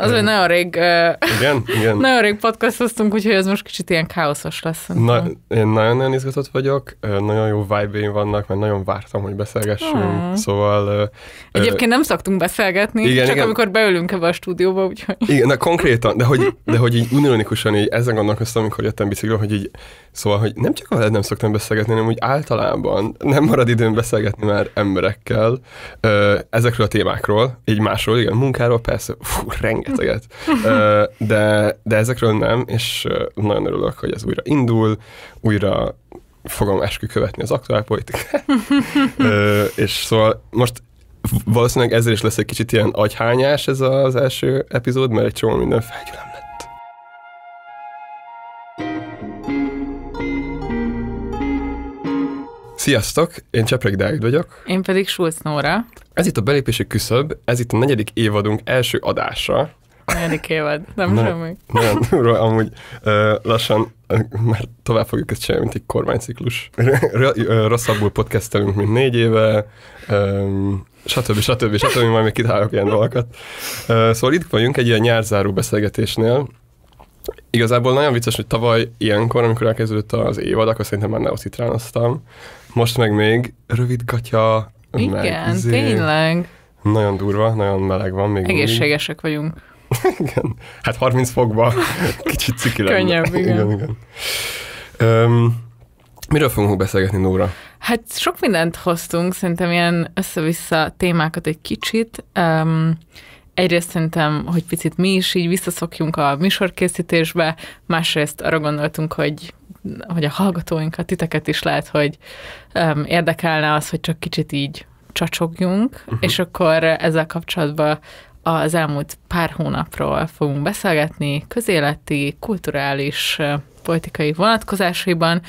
Az, hogy nagyon rég, igen, igen. nagyon rég podcastoztunk, úgyhogy ez most kicsit ilyen káoszos lesz. Na, én nagyon-nagyon izgatott vagyok, nagyon jó vibe vannak, mert nagyon vártam, hogy beszélgessünk, hmm. szóval... Egyébként nem szoktunk beszélgetni, igen, csak igen. amikor beülünk ebbe a stúdióba, úgyhogy... Igen, na konkrétan, de hogy, de hogy így unionikusan így ezen gondolkoztam, amikor jöttem bicikliről, hogy így, szóval, hogy nem csak veled nem szoktam beszélgetni, hanem úgy általában nem marad időm beszélgetni már emberekkel ezekről a témákról, így másról, igen, munkáról persze, fú, rengeteget, de, de ezekről nem, és nagyon örülök, hogy ez újra indul, újra fogom eskü követni az aktuálpolitikát, és szóval most valószínűleg ezzel is lesz egy kicsit ilyen agyhányás ez az első epizód, mert egy csomó minden felgyülem Sziasztok, én Csepreg Dávid vagyok. Én pedig Schulz Nóra. Ez itt a belépési küszöb, ez itt a negyedik évadunk első adása. Negyedik évad, nem Na, semmi. Nagyon durva, amúgy uh, lassan uh, már tovább fogjuk ezt csinálni, mint egy kormányciklus. Rosszabbul podcastelünk, mint négy éve, um, stb. stb. stb. majd még kitálok ilyen dolgokat. Szóval itt vagyunk egy ilyen nyárzáró beszélgetésnél, Igazából nagyon vicces, hogy tavaly ilyenkor, amikor elkezdődött az évad, akkor szerintem már neocitránoztam. Most meg még rövid gatya, Igen, meg izé, tényleg. Nagyon durva, nagyon meleg van még Egészségesek mindig. vagyunk. igen. Hát 30 fokba kicsit ciki lenne. Könnyebb, igen. igen, igen. Um, miről fogunk beszélgetni, Nóra? Hát sok mindent hoztunk, szerintem ilyen össze-vissza témákat egy kicsit. Um, egyrészt szerintem, hogy picit mi is így visszaszokjunk a műsorkészítésbe, másrészt arra gondoltunk, hogy hogy a hallgatóinkat, titeket is lehet, hogy um, érdekelne az, hogy csak kicsit így csacsogjunk, uh-huh. és akkor ezzel kapcsolatban az elmúlt pár hónapról fogunk beszélgetni, közéleti, kulturális, politikai vonatkozásaiban,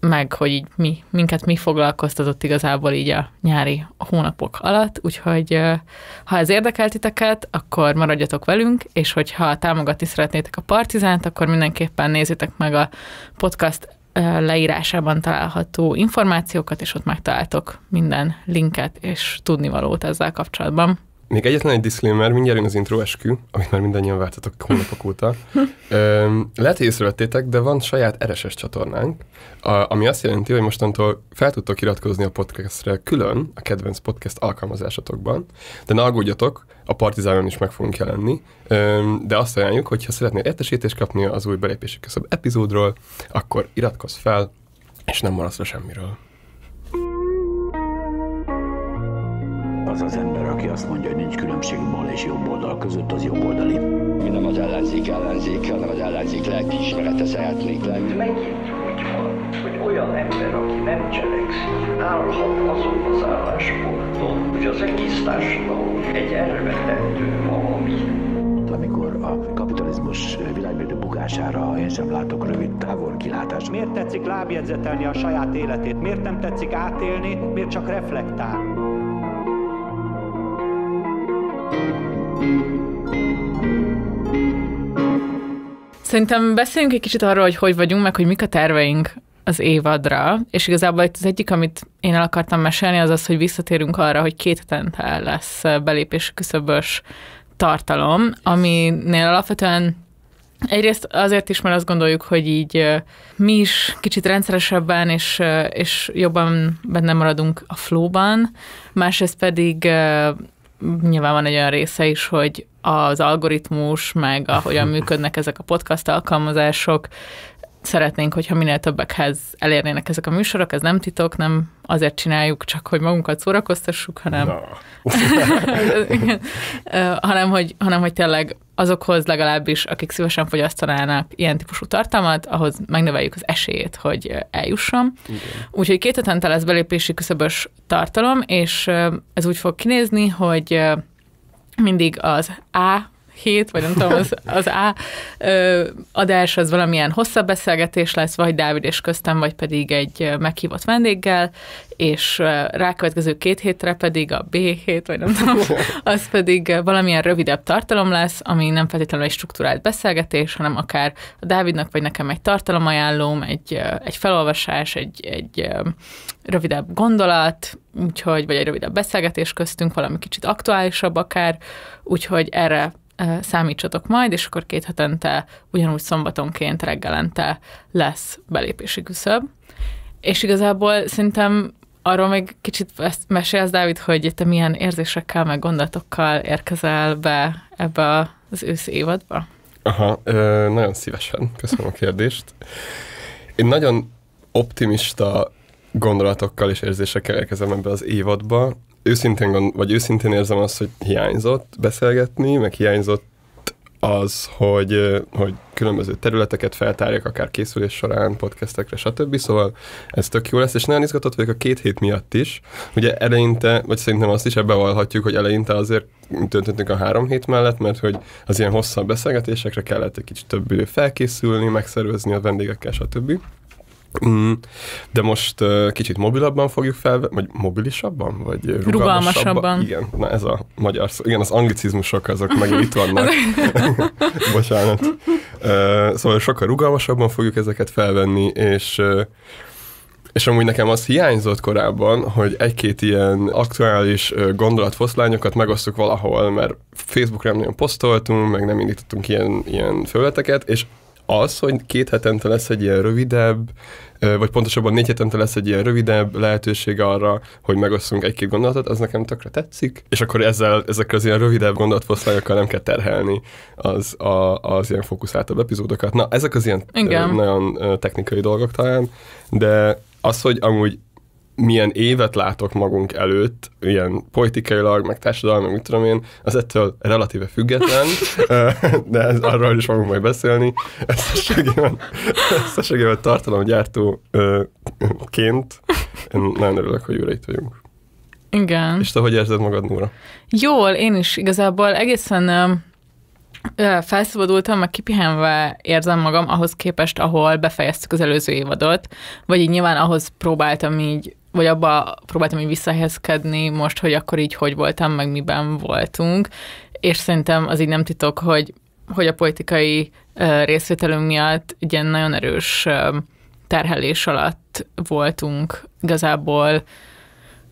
meg hogy így mi, minket mi foglalkoztatott igazából így a nyári hónapok alatt, úgyhogy ha ez érdekel titeket, akkor maradjatok velünk, és hogyha támogatni szeretnétek a Partizánt, akkor mindenképpen nézzétek meg a podcast leírásában található információkat, és ott megtaláltok minden linket és tudnivalót ezzel kapcsolatban. Még egyetlen egy disclaimer, mindjárt jön az intro eskü, amit már mindannyian vártatok hónapok óta. Öm, lehet, hogy észrevettétek, de van saját RSS csatornánk, a, ami azt jelenti, hogy mostantól fel tudtok iratkozni a podcastre külön a kedvenc podcast alkalmazásatokban, de ne aggódjatok, a Partizánon is meg fogunk jelenni, öm, de azt ajánljuk, hogy ha szeretnél értesítést kapni az új belépési köszöbb epizódról, akkor iratkozz fel, és nem maradsz semmiről. Az az ember, aki azt mondja, hogy nincs különbség bal és jobb oldal között, az jobb oldali. Mi nem az ellenzék ellenzéke, hanem az ellenzék lelkiismerete szeretnék lenni. Megint úgy van, hogy olyan ember, aki nem cselekszik, állhat azon az állásponton, hogy az egész társadalom egy elvetendő valami amikor a kapitalizmus világbérdő bukására én sem látok rövid távol kilátást. Miért tetszik lábjegyzetelni a saját életét? Miért nem tetszik átélni? Miért csak reflektál? Szerintem beszéljünk egy kicsit arról, hogy hogy vagyunk, meg hogy mik a terveink az évadra, és igazából itt az egyik, amit én el akartam mesélni, az az, hogy visszatérünk arra, hogy két hetente lesz belépési küszöbös tartalom, aminél alapvetően Egyrészt azért is, mert azt gondoljuk, hogy így mi is kicsit rendszeresebben és, és jobban benne maradunk a flowban, másrészt pedig nyilván van egy olyan része is, hogy az algoritmus, meg ahogyan működnek ezek a podcast alkalmazások, szeretnénk, hogyha minél többekhez elérnének ezek a műsorok, ez nem titok, nem azért csináljuk csak, hogy magunkat szórakoztassuk, hanem, no. hanem, hogy, hanem hogy tényleg azokhoz legalábbis, akik szívesen fogyasztanának ilyen típusú tartalmat, ahhoz megnöveljük az esélyét, hogy eljusson. Igen. Úgyhogy két hetente lesz belépési küszöbös tartalom, és ez úgy fog kinézni, hogy mindig az A hét, vagy nem tudom, az, az A adás az valamilyen hosszabb beszélgetés lesz, vagy Dávid és köztem, vagy pedig egy meghívott vendéggel, és rákövetkező két hétre pedig a B hét, vagy nem tudom, az pedig valamilyen rövidebb tartalom lesz, ami nem feltétlenül egy struktúrált beszélgetés, hanem akár a Dávidnak vagy nekem egy tartalomajánlóm, egy, egy felolvasás, egy, egy rövidebb gondolat, úgyhogy, vagy egy rövidebb beszélgetés köztünk, valami kicsit aktuálisabb akár, úgyhogy erre számítsatok majd, és akkor két hetente, ugyanúgy szombatonként reggelente lesz belépési küszöb. És igazából szerintem arról még kicsit ezt mesélsz, Dávid, hogy te milyen érzésekkel, meg gondolatokkal érkezel be ebbe az ősz évadba? Aha, ö, nagyon szívesen. Köszönöm a kérdést. Én nagyon optimista gondolatokkal és érzésekkel érkezem ebbe az évadba. Őszintén, gond, vagy őszintén érzem azt, hogy hiányzott beszélgetni, meg hiányzott az, hogy, hogy különböző területeket feltárjak, akár készülés során, podcastekre, stb. Szóval ez tök jó lesz, és nagyon izgatott vagyok a két hét miatt is. Ugye eleinte, vagy szerintem azt is ebbe vallhatjuk, hogy eleinte azért döntöttünk a három hét mellett, mert hogy az ilyen hosszabb beszélgetésekre kellett egy kicsit több idő felkészülni, megszervezni a vendégekkel, stb. Mm, De most kicsit mobilabban fogjuk fel, vagy mobilisabban, vagy rugalmasabban? Rugalmasabban. Igen, na ez a magyar szó. Igen, az anglicizmusok azok meg itt vannak. Bocsánat. Szóval sokkal rugalmasabban fogjuk ezeket felvenni, és és amúgy nekem az hiányzott korábban, hogy egy-két ilyen aktuális gondolatfoszlányokat megosztuk valahol, mert Facebookra nem nagyon posztoltunk, meg nem indítottunk ilyen, ilyen felületeket, és az, hogy két hetente lesz egy ilyen rövidebb, vagy pontosabban négy hetente lesz egy ilyen rövidebb lehetőség arra, hogy megosszunk egy-két gondolatot, az nekem tökre tetszik, és akkor ezzel, ezekkel az ilyen rövidebb gondolatfoszlányokkal nem kell terhelni az, a, az ilyen fókuszáltabb epizódokat. Na, ezek az ilyen Igen. nagyon technikai dolgok talán, de az, hogy amúgy milyen évet látok magunk előtt, ilyen politikailag, meg társadalmi, mit tudom én, az ettől relatíve független, de ez, arról is fogunk majd beszélni. Összességében, összességében tartalomgyártóként én nagyon örülök, hogy újra itt vagyunk. Igen. És te hogy érzed magad, Nóra? Jól, én is igazából egészen felszabadultam, meg kipihenve érzem magam ahhoz képest, ahol befejeztük az előző évadot, vagy így nyilván ahhoz próbáltam így, vagy abba próbáltam így visszahelyezkedni most, hogy akkor így hogy voltam, meg miben voltunk, és szerintem az így nem titok, hogy, hogy a politikai ö, részvételünk miatt egy ilyen nagyon erős terhelés alatt voltunk igazából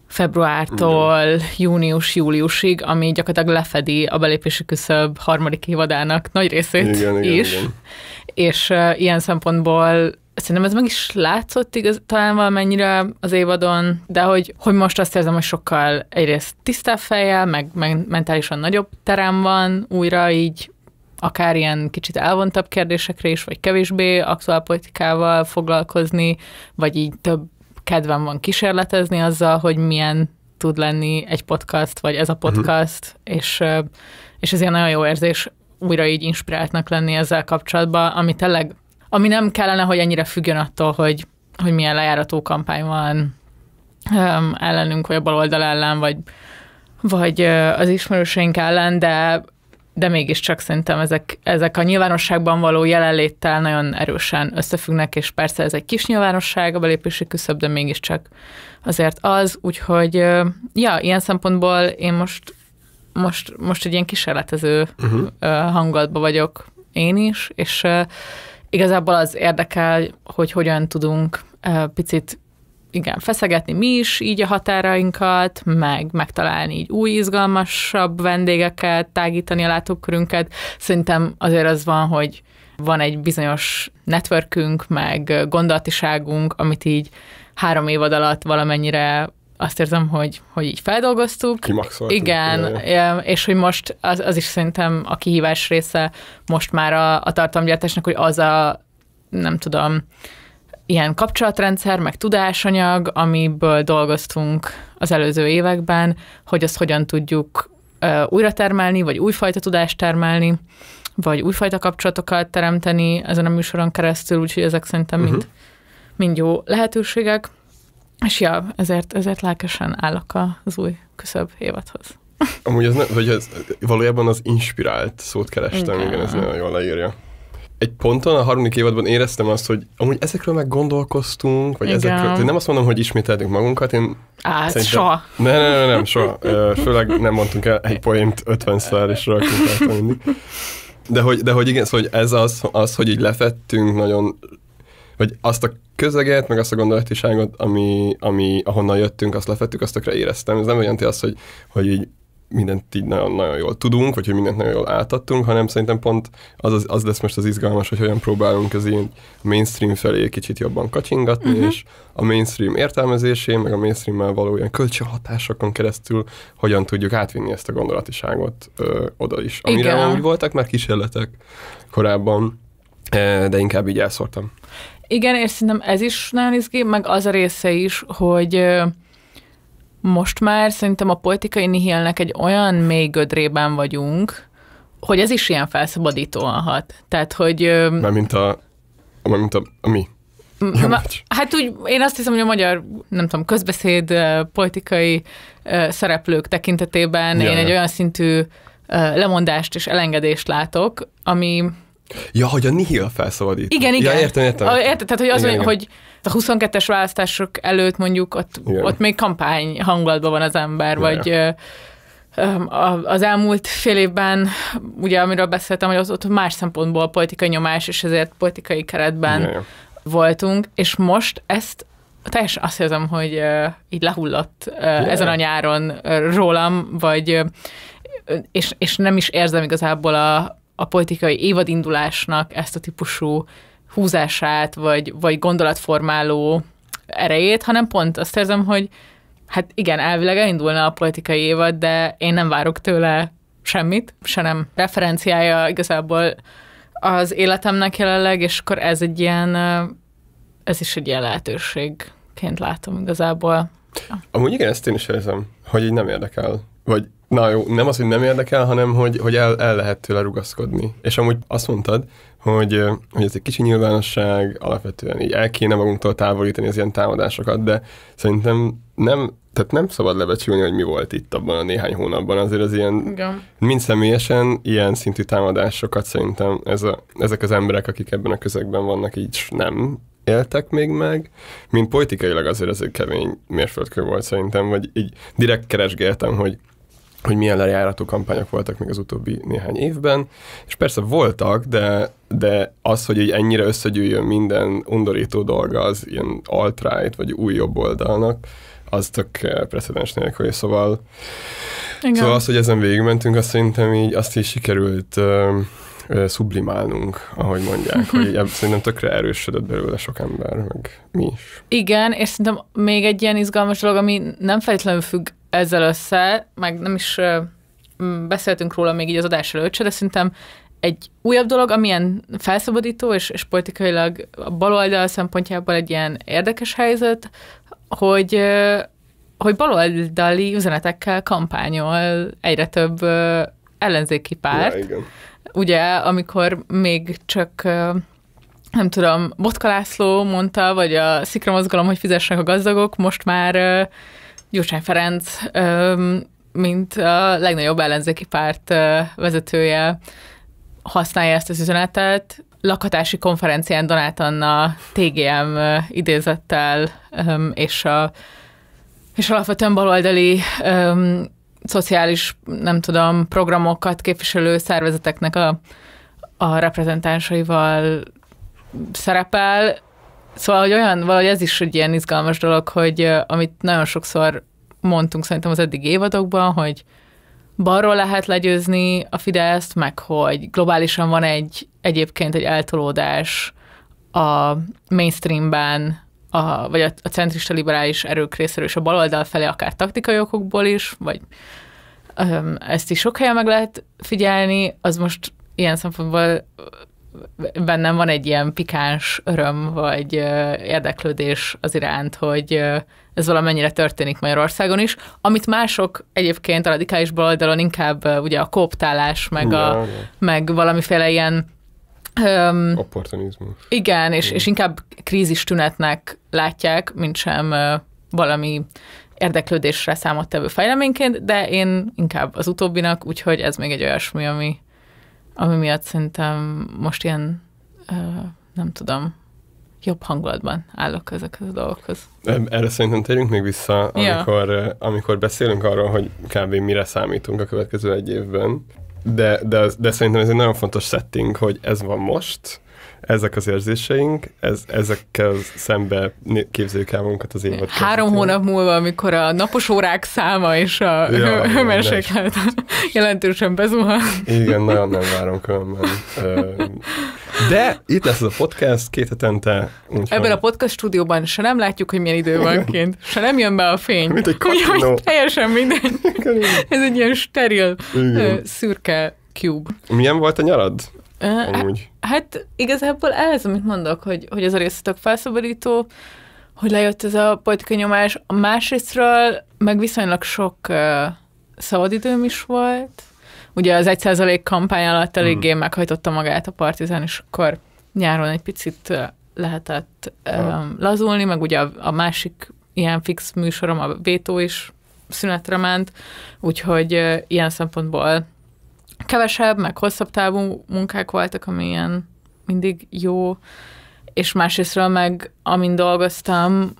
februártól június-júliusig, ami gyakorlatilag lefedi a belépési küszöb harmadik évadának nagy részét Igen, igen, is. igen. És uh, ilyen szempontból szerintem ez meg is látszott igaz, talán valamennyire az évadon, de hogy, hogy most azt érzem, hogy sokkal egyrészt tisztább fejjel, meg, meg mentálisan nagyobb terem van újra így akár ilyen kicsit elvontabb kérdésekre is, vagy kevésbé aktuálpolitikával foglalkozni, vagy így több kedvem van kísérletezni azzal, hogy milyen tud lenni egy podcast, vagy ez a podcast, uh-huh. és, és ez ilyen nagyon jó érzés újra így inspiráltnak lenni ezzel kapcsolatban, ami tényleg, ami nem kellene, hogy ennyire függjön attól, hogy, hogy milyen lejárató kampány van um, ellenünk, vagy a baloldal ellen, vagy, vagy ö, az ismerőseink ellen, de de mégiscsak szerintem ezek, ezek a nyilvánosságban való jelenléttel nagyon erősen összefüggnek, és persze ez egy kis nyilvánosság, a belépési küszöb, de mégiscsak azért az, úgyhogy ja, ilyen szempontból én most, most, most egy ilyen kísérletező uh-huh. hangulatban vagyok én is, és igazából az érdekel, hogy hogyan tudunk picit igen, feszegetni mi is így a határainkat, meg megtalálni így új, izgalmasabb vendégeket, tágítani a látókörünket. Szerintem azért az van, hogy van egy bizonyos networkünk, meg gondolatiságunk, amit így három évad alatt valamennyire azt érzem, hogy, hogy így feldolgoztuk. Kimaxoltuk. Igen, Jaj. és hogy most az, az is szerintem a kihívás része most már a, a tartalomgyártásnak, hogy az a, nem tudom, ilyen kapcsolatrendszer, meg tudásanyag, amiből dolgoztunk az előző években, hogy azt hogyan tudjuk uh, újra termelni, vagy újfajta tudást termelni, vagy újfajta kapcsolatokat teremteni ezen a műsoron keresztül, úgyhogy ezek szerintem uh-huh. mind, mind jó lehetőségek. És ja, ezért, ezért lelkesen állok az új küszöbb évadhoz. Amúgy ez, ne, vagy ez valójában az inspirált szót kerestem, igen, Igen. ez nagyon jól leírja. Egy ponton, a harmadik évadban éreztem azt, hogy amúgy ezekről meg gondolkoztunk, vagy Igen. ezekről, tehát nem azt mondom, hogy ismételtünk magunkat, én Á, ez Szerintem- soha. Ne, ne, ne, nem, soha. Főleg nem mondtunk el egy point 50-szer, és mindig. De hogy, de hogy igen, szóval hogy ez az, az, hogy így lefettünk nagyon, vagy azt a közeget, meg azt a gondolatiságot, ami, ami ahonnan jöttünk, azt lefettük, azt tökre éreztem. Ez nem jelenti azt, hogy, hogy így mindent így nagyon-nagyon jól tudunk, vagy hogy mindent nagyon jól átadtunk, hanem szerintem pont az, az, az lesz most az izgalmas, hogy hogyan próbálunk az ilyen mainstream felé kicsit jobban kacsingatni, uh-huh. és a mainstream értelmezésén, meg a mainstream való ilyen kölcsönhatásokon keresztül hogyan tudjuk átvinni ezt a gondolatiságot ö, oda is. Amire Igen. úgy voltak már kísérletek korábban, eh, de inkább így elszórtam. Igen, és szerintem ez is nagyon izgi, meg az a része is, hogy most már szerintem a politikai nihilnek egy olyan mély gödrében vagyunk, hogy ez is ilyen felszabadítóan hat. Tehát, hogy... ö, Már mint a, már mint a, a mi. Ja, Ma, hát úgy, én azt hiszem, hogy a magyar, nem tudom, közbeszéd politikai szereplők tekintetében Ja, én egy olyan szintű lemondást és elengedést látok, ami Ja, hogy a nihil felszabadít. igen, igen. Ja, értem, értem. Érted, tehát, hogy az, Igen, hogy, igen. hogy a 22-es választások előtt mondjuk ott, Igen. ott még kampány hangulatban van az ember, Ja, vagy az elmúlt fél évben, ugye amiről beszéltem, hogy az ott más szempontból politikai nyomás, és ezért politikai keretben ja. voltunk, és most ezt teljesen azt érzem, hogy uh, így lehullott uh, ezen a nyáron uh, rólam, vagy uh, és, és nem is érzem igazából a, a politikai évadindulásnak ezt a típusú húzását, vagy, vagy gondolatformáló erejét, hanem pont azt érzem, hogy hát igen, elvileg elindulna a politikai évad, de én nem várok tőle semmit, se nem referenciája igazából az életemnek jelenleg, és akkor ez egy ilyen, ez is egy ilyen lehetőségként látom igazából. Amúgy igen, ezt én is érzem, hogy így nem érdekel. Vagy, na jó, nem az, hogy nem érdekel, hanem hogy, hogy el, el lehet tőle rugaszkodni. És amúgy azt mondtad, hogy, hogy ez egy kicsi nyilvánosság, alapvetően így el kéne magunktól távolítani az ilyen támadásokat, de szerintem nem, tehát nem szabad lebecsülni, hogy mi volt itt abban a néhány hónapban. Azért az ilyen Igen. mind személyesen ilyen szintű támadásokat szerintem ez a, ezek az emberek, akik ebben a közegben vannak, így nem éltek még meg, mint politikailag azért ez egy kemény mérföldkő volt szerintem, vagy így direkt keresgéltem, hogy hogy milyen lejárató kampányok voltak még az utóbbi néhány évben, és persze voltak, de, de az, hogy így ennyire összegyűjjön minden undorító dolga az ilyen alt-right, vagy új jobb oldalnak, az tök eh, precedens nélkül, szóval Igen. Szóval az, hogy ezen végigmentünk, azt szerintem így azt is sikerült ö, ö, sublimálnunk, ahogy mondják, hogy így ebb- szerintem tökre erősödött belőle sok ember, meg mi is. Igen, és szerintem még egy ilyen izgalmas dolog, ami nem feltétlenül függ ezzel össze, meg nem is beszéltünk róla még így az adás előtt de szerintem egy újabb dolog, amilyen felszabadító, és, és politikailag a baloldal szempontjából egy ilyen érdekes helyzet, hogy hogy baloldali üzenetekkel kampányol egyre több ellenzéki párt. Ja, igen. ugye, amikor még csak nem tudom, Botka László mondta, vagy a Szikra mozgalom, hogy fizessenek a gazdagok, most már Gyurcsány Ferenc, mint a legnagyobb ellenzéki párt vezetője használja ezt az üzenetet. Lakhatási konferencián Donát Anna TGM idézettel, és a és alapvetően baloldali öm, szociális, nem tudom, programokat képviselő szervezeteknek a, a reprezentánsaival szerepel. Szóval, hogy olyan, valahogy ez is egy ilyen izgalmas dolog, hogy amit nagyon sokszor mondtunk szerintem az eddig évadokban, hogy balról lehet legyőzni a Fideszt, meg hogy globálisan van egy egyébként egy eltolódás a mainstreamben, a, vagy a, a centrista liberális erők részéről és a baloldal felé, akár taktikai okokból is, vagy öm, ezt is sok helyen meg lehet figyelni, az most ilyen szempontból bennem van egy ilyen pikáns öröm, vagy érdeklődés az iránt, hogy ez valamennyire történik Magyarországon is, amit mások egyébként a radikális baloldalon inkább ugye a kooptálás, meg, Ja, a, ja. meg valamiféle ilyen öm, Opportunizmus. igen, és, és inkább krízis tünetnek látják, mint sem ö, valami érdeklődésre számottevő fejleményként, de én inkább az utóbbinak, úgyhogy ez még egy olyasmi, ami, ami miatt szerintem most ilyen, nem tudom, jobb hangulatban állok ezekhez a dolgokhoz. Erre szerintem térjünk még vissza, Ja. amikor, ö, amikor beszélünk arról, hogy kb. mire számítunk a következő egy évben. De, de, de szerintem ez egy nagyon fontos setting, hogy ez van most, ezek az érzéseink, ez, ezekkel szembe képzeljük el magunkat az évad Három kezdetén. hónap múlva, amikor a napos órák száma és a Ja, hőmérséklet jelentősen bezuhan. Igen, nagyon nem várom különben. De itt lesz ez a podcast két hetente. Úgyhogy Ebben a podcast stúdióban se nem látjuk, hogy milyen idő van kint, se nem jön be a fény. Mint egy Úgyhogy teljesen minden. Ez egy ilyen steril, Igen. szürke cube. Milyen volt a nyarad? Amúgy. Hát igazából ez, amit mondok, hogy, hogy ez a rész tök felszabadító, hogy lejött ez a politikai nyomás. A másrésztről meg viszonylag sok uh, szabadidőm is volt. Ugye az 1% kampány alatt eléggé Mm. meghajtotta magát a partizán, és akkor nyáron egy picit lehetett um, lazulni, meg ugye a, a másik ilyen fix műsorom, a Vétó is szünetre ment, úgyhogy uh, ilyen szempontból kevesebb, meg hosszabb távú munkák voltak, ami ilyen mindig jó, és másrésztről meg, amin dolgoztam,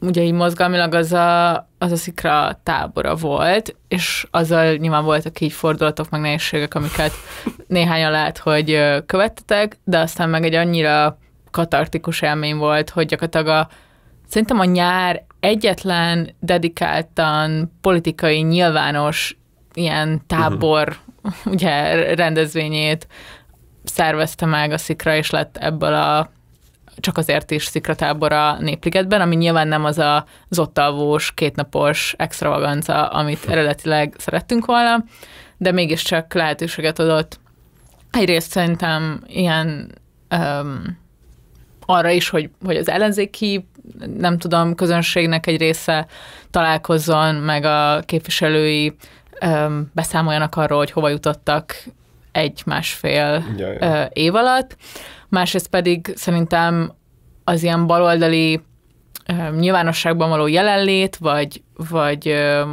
ugye így mozgalmilag az a, az a szikra tábora volt, és azzal nyilván voltak így fordulatok, meg nehézségek, amiket néhányan lehet, hogy követtetek, de aztán meg egy annyira katartikus élmény volt, hogy gyakorlatilag a, szerintem a nyár egyetlen dedikáltan politikai nyilvános ilyen tábor, uh-huh. ugye rendezvényét szervezte meg a Szikra, és lett ebből a csak azért is szikratábor a Népligetben, ami nyilván nem az a zottalvós, kétnapos extravaganza, amit eredetileg szerettünk volna, de mégiscsak lehetőséget adott. Egyrészt szerintem ilyen um, arra is, hogy, hogy az ellenzéki, nem tudom, közönségnek egy része találkozzon, meg a képviselői um, beszámoljanak arról, hogy hova jutottak egy-másfél Ja, ja. év alatt. Másrészt pedig szerintem az ilyen baloldali ö, nyilvánosságban való jelenlét, vagy, vagy ö,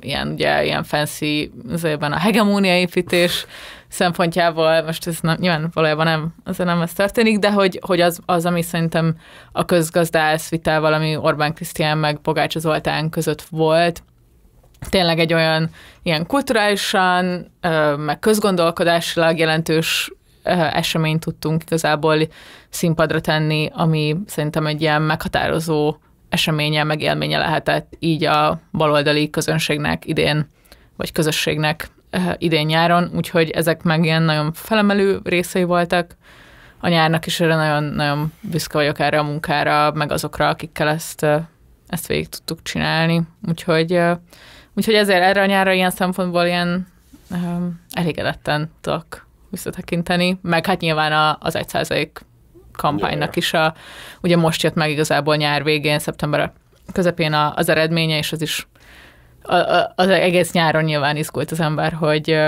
ilyen, ugye, ilyen fancy azért a hegemóniaépítés szempontjából, most ez nem, nyilván valójában nem, azért nem ez történik, de hogy, hogy az, az, ami szerintem a közgazdász vitával, ami Orbán Krisztián meg Pogácsa Zoltán között volt, tényleg egy olyan ilyen kulturálisan, meg közgondolkodásilag jelentős eseményt tudtunk igazából színpadra tenni, ami szerintem egy ilyen meghatározó eseménye, meg élménye lehetett így a baloldali közönségnek idén, vagy közösségnek ö, idén-nyáron, úgyhogy ezek meg ilyen nagyon felemelő részei voltak a nyárnak, és erre nagyon, nagyon büszke vagyok erre a munkára, meg azokra, akikkel ezt, ezt végig tudtuk csinálni. Úgyhogy Úgyhogy ezért erre a nyárra ilyen szempontból ilyen um, elégedetten tudok visszatekinteni, meg hát nyilván a, az 1% kampánynak is a, ugye most jött meg igazából nyár végén, szeptember közepén a, az eredménye, és az is a, a, az egész nyáron nyilván izgult az ember, hogy,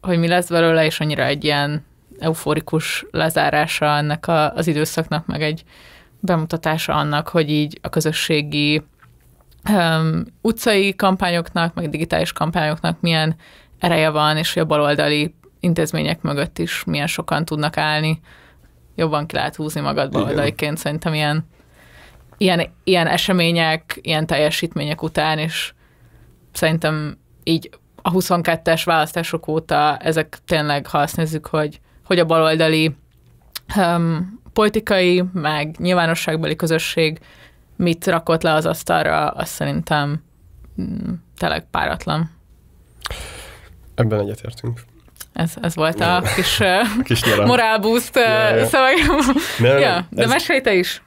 hogy mi lesz belőle, és annyira egy ilyen euforikus lezárása ennek a, az időszaknak, meg egy bemutatása annak, hogy így a közösségi um, utcai kampányoknak, meg digitális kampányoknak milyen ereje van, és hogy a baloldali intézmények mögött is milyen sokan tudnak állni. Jobban ki lehet húzni magad baloldaliként, szerintem ilyen, ilyen, ilyen események, ilyen teljesítmények után, és szerintem így a 22-es választások óta ezek tényleg, ha azt nézzük, hogy, hogy a baloldali um, politikai, meg nyilvánosságbeli közösség mit rakott le az asztalra, azt szerintem mm, tényleg páratlan. Ebben egyetértünk. Ez, ez volt a kis Kis nyara. morál boost uh, Ja, ja. szavag. Nem, ja, de ez- mesélj te is.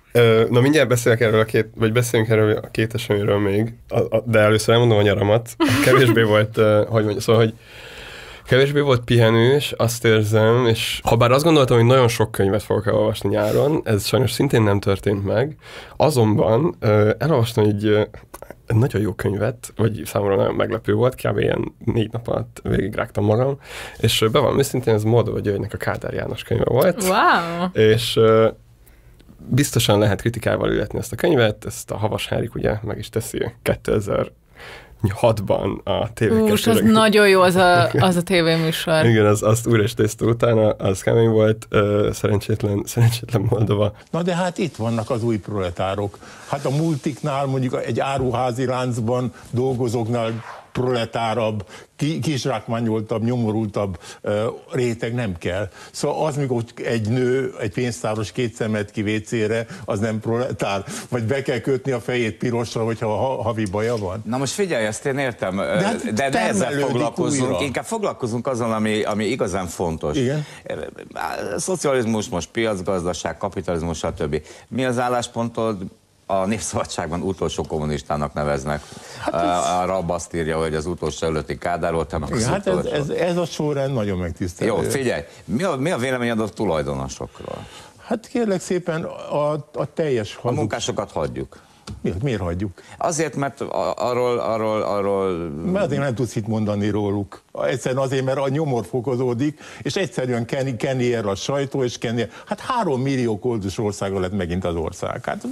Na mindjárt beszélek erről a két, vagy beszélünk erről a két eseményről még, a, a, de először elmondom a nyaramat. Kevésbé volt, hogy mondjam, szóval, hogy kevésbé volt pihenős, azt érzem, és ha bár azt gondoltam, hogy nagyon sok könyvet fogok elolvasni nyáron, ez sajnos szintén nem történt meg, azonban elolvastam egy nagyon jó könyvet, vagy számomra nagyon meglepő volt, kb. ilyen négy nap alatt végigrágtam magam, és uh, bevallom őszintén, ez Moldova Györgynek a Kádár János könyve volt. Wow. És biztosan lehet kritikával illetni ezt a könyvet, ezt a Havas Henrik ugye meg is teszi 2006-ban a most az nagyon jó az a, az a tévéműsor. Igen, az, azt újra is tészta utána, az kemény volt, ö, szerencsétlen, szerencsétlen Moldova. Na de hát itt vannak az új proletárok. Hát a multiknál, mondjuk egy áruházi láncban dolgozóknál proletárabb, ki, kisrákmányoltabb, nyomorultabb réteg nem kell. Szóval az, mikor egy nő, egy pénztáros két szemet ki WC-re, az nem proletár. Vagy be kell kötni a fejét pirosra, hogyha ha, havi baja van. Na most figyelj, ezt én értem, de, hát de ne ezzel foglalkozunk, újra. inkább foglalkozunk azon, ami, ami igazán fontos. Igen. Szocializmus, most piacgazdaság, kapitalizmus, stb. Mi az álláspontod? A Népszabadságban utolsó kommunistának neveznek. Hát a Rab azt írja, hogy az utolsó előtti Kádár volt, annak az hát ez, utolsó. ez, ez a sorrend nagyon megtisztelő. Jó, figyelj, mi a, mi a véleményed a tulajdonosokról? Hát kérlek szépen a, a teljes A hazug... munkásokat hagyjuk. Miért, miért hagyjuk? Azért, mert arról, arról, arról Mert azért nem tudsz itt mondani róluk. Egyszerűen azért, mert a nyomor fokozódik, és egyszerűen kenni erre a sajtó, és kenni. Hát három millió koldus országa lett megint az ország. Hát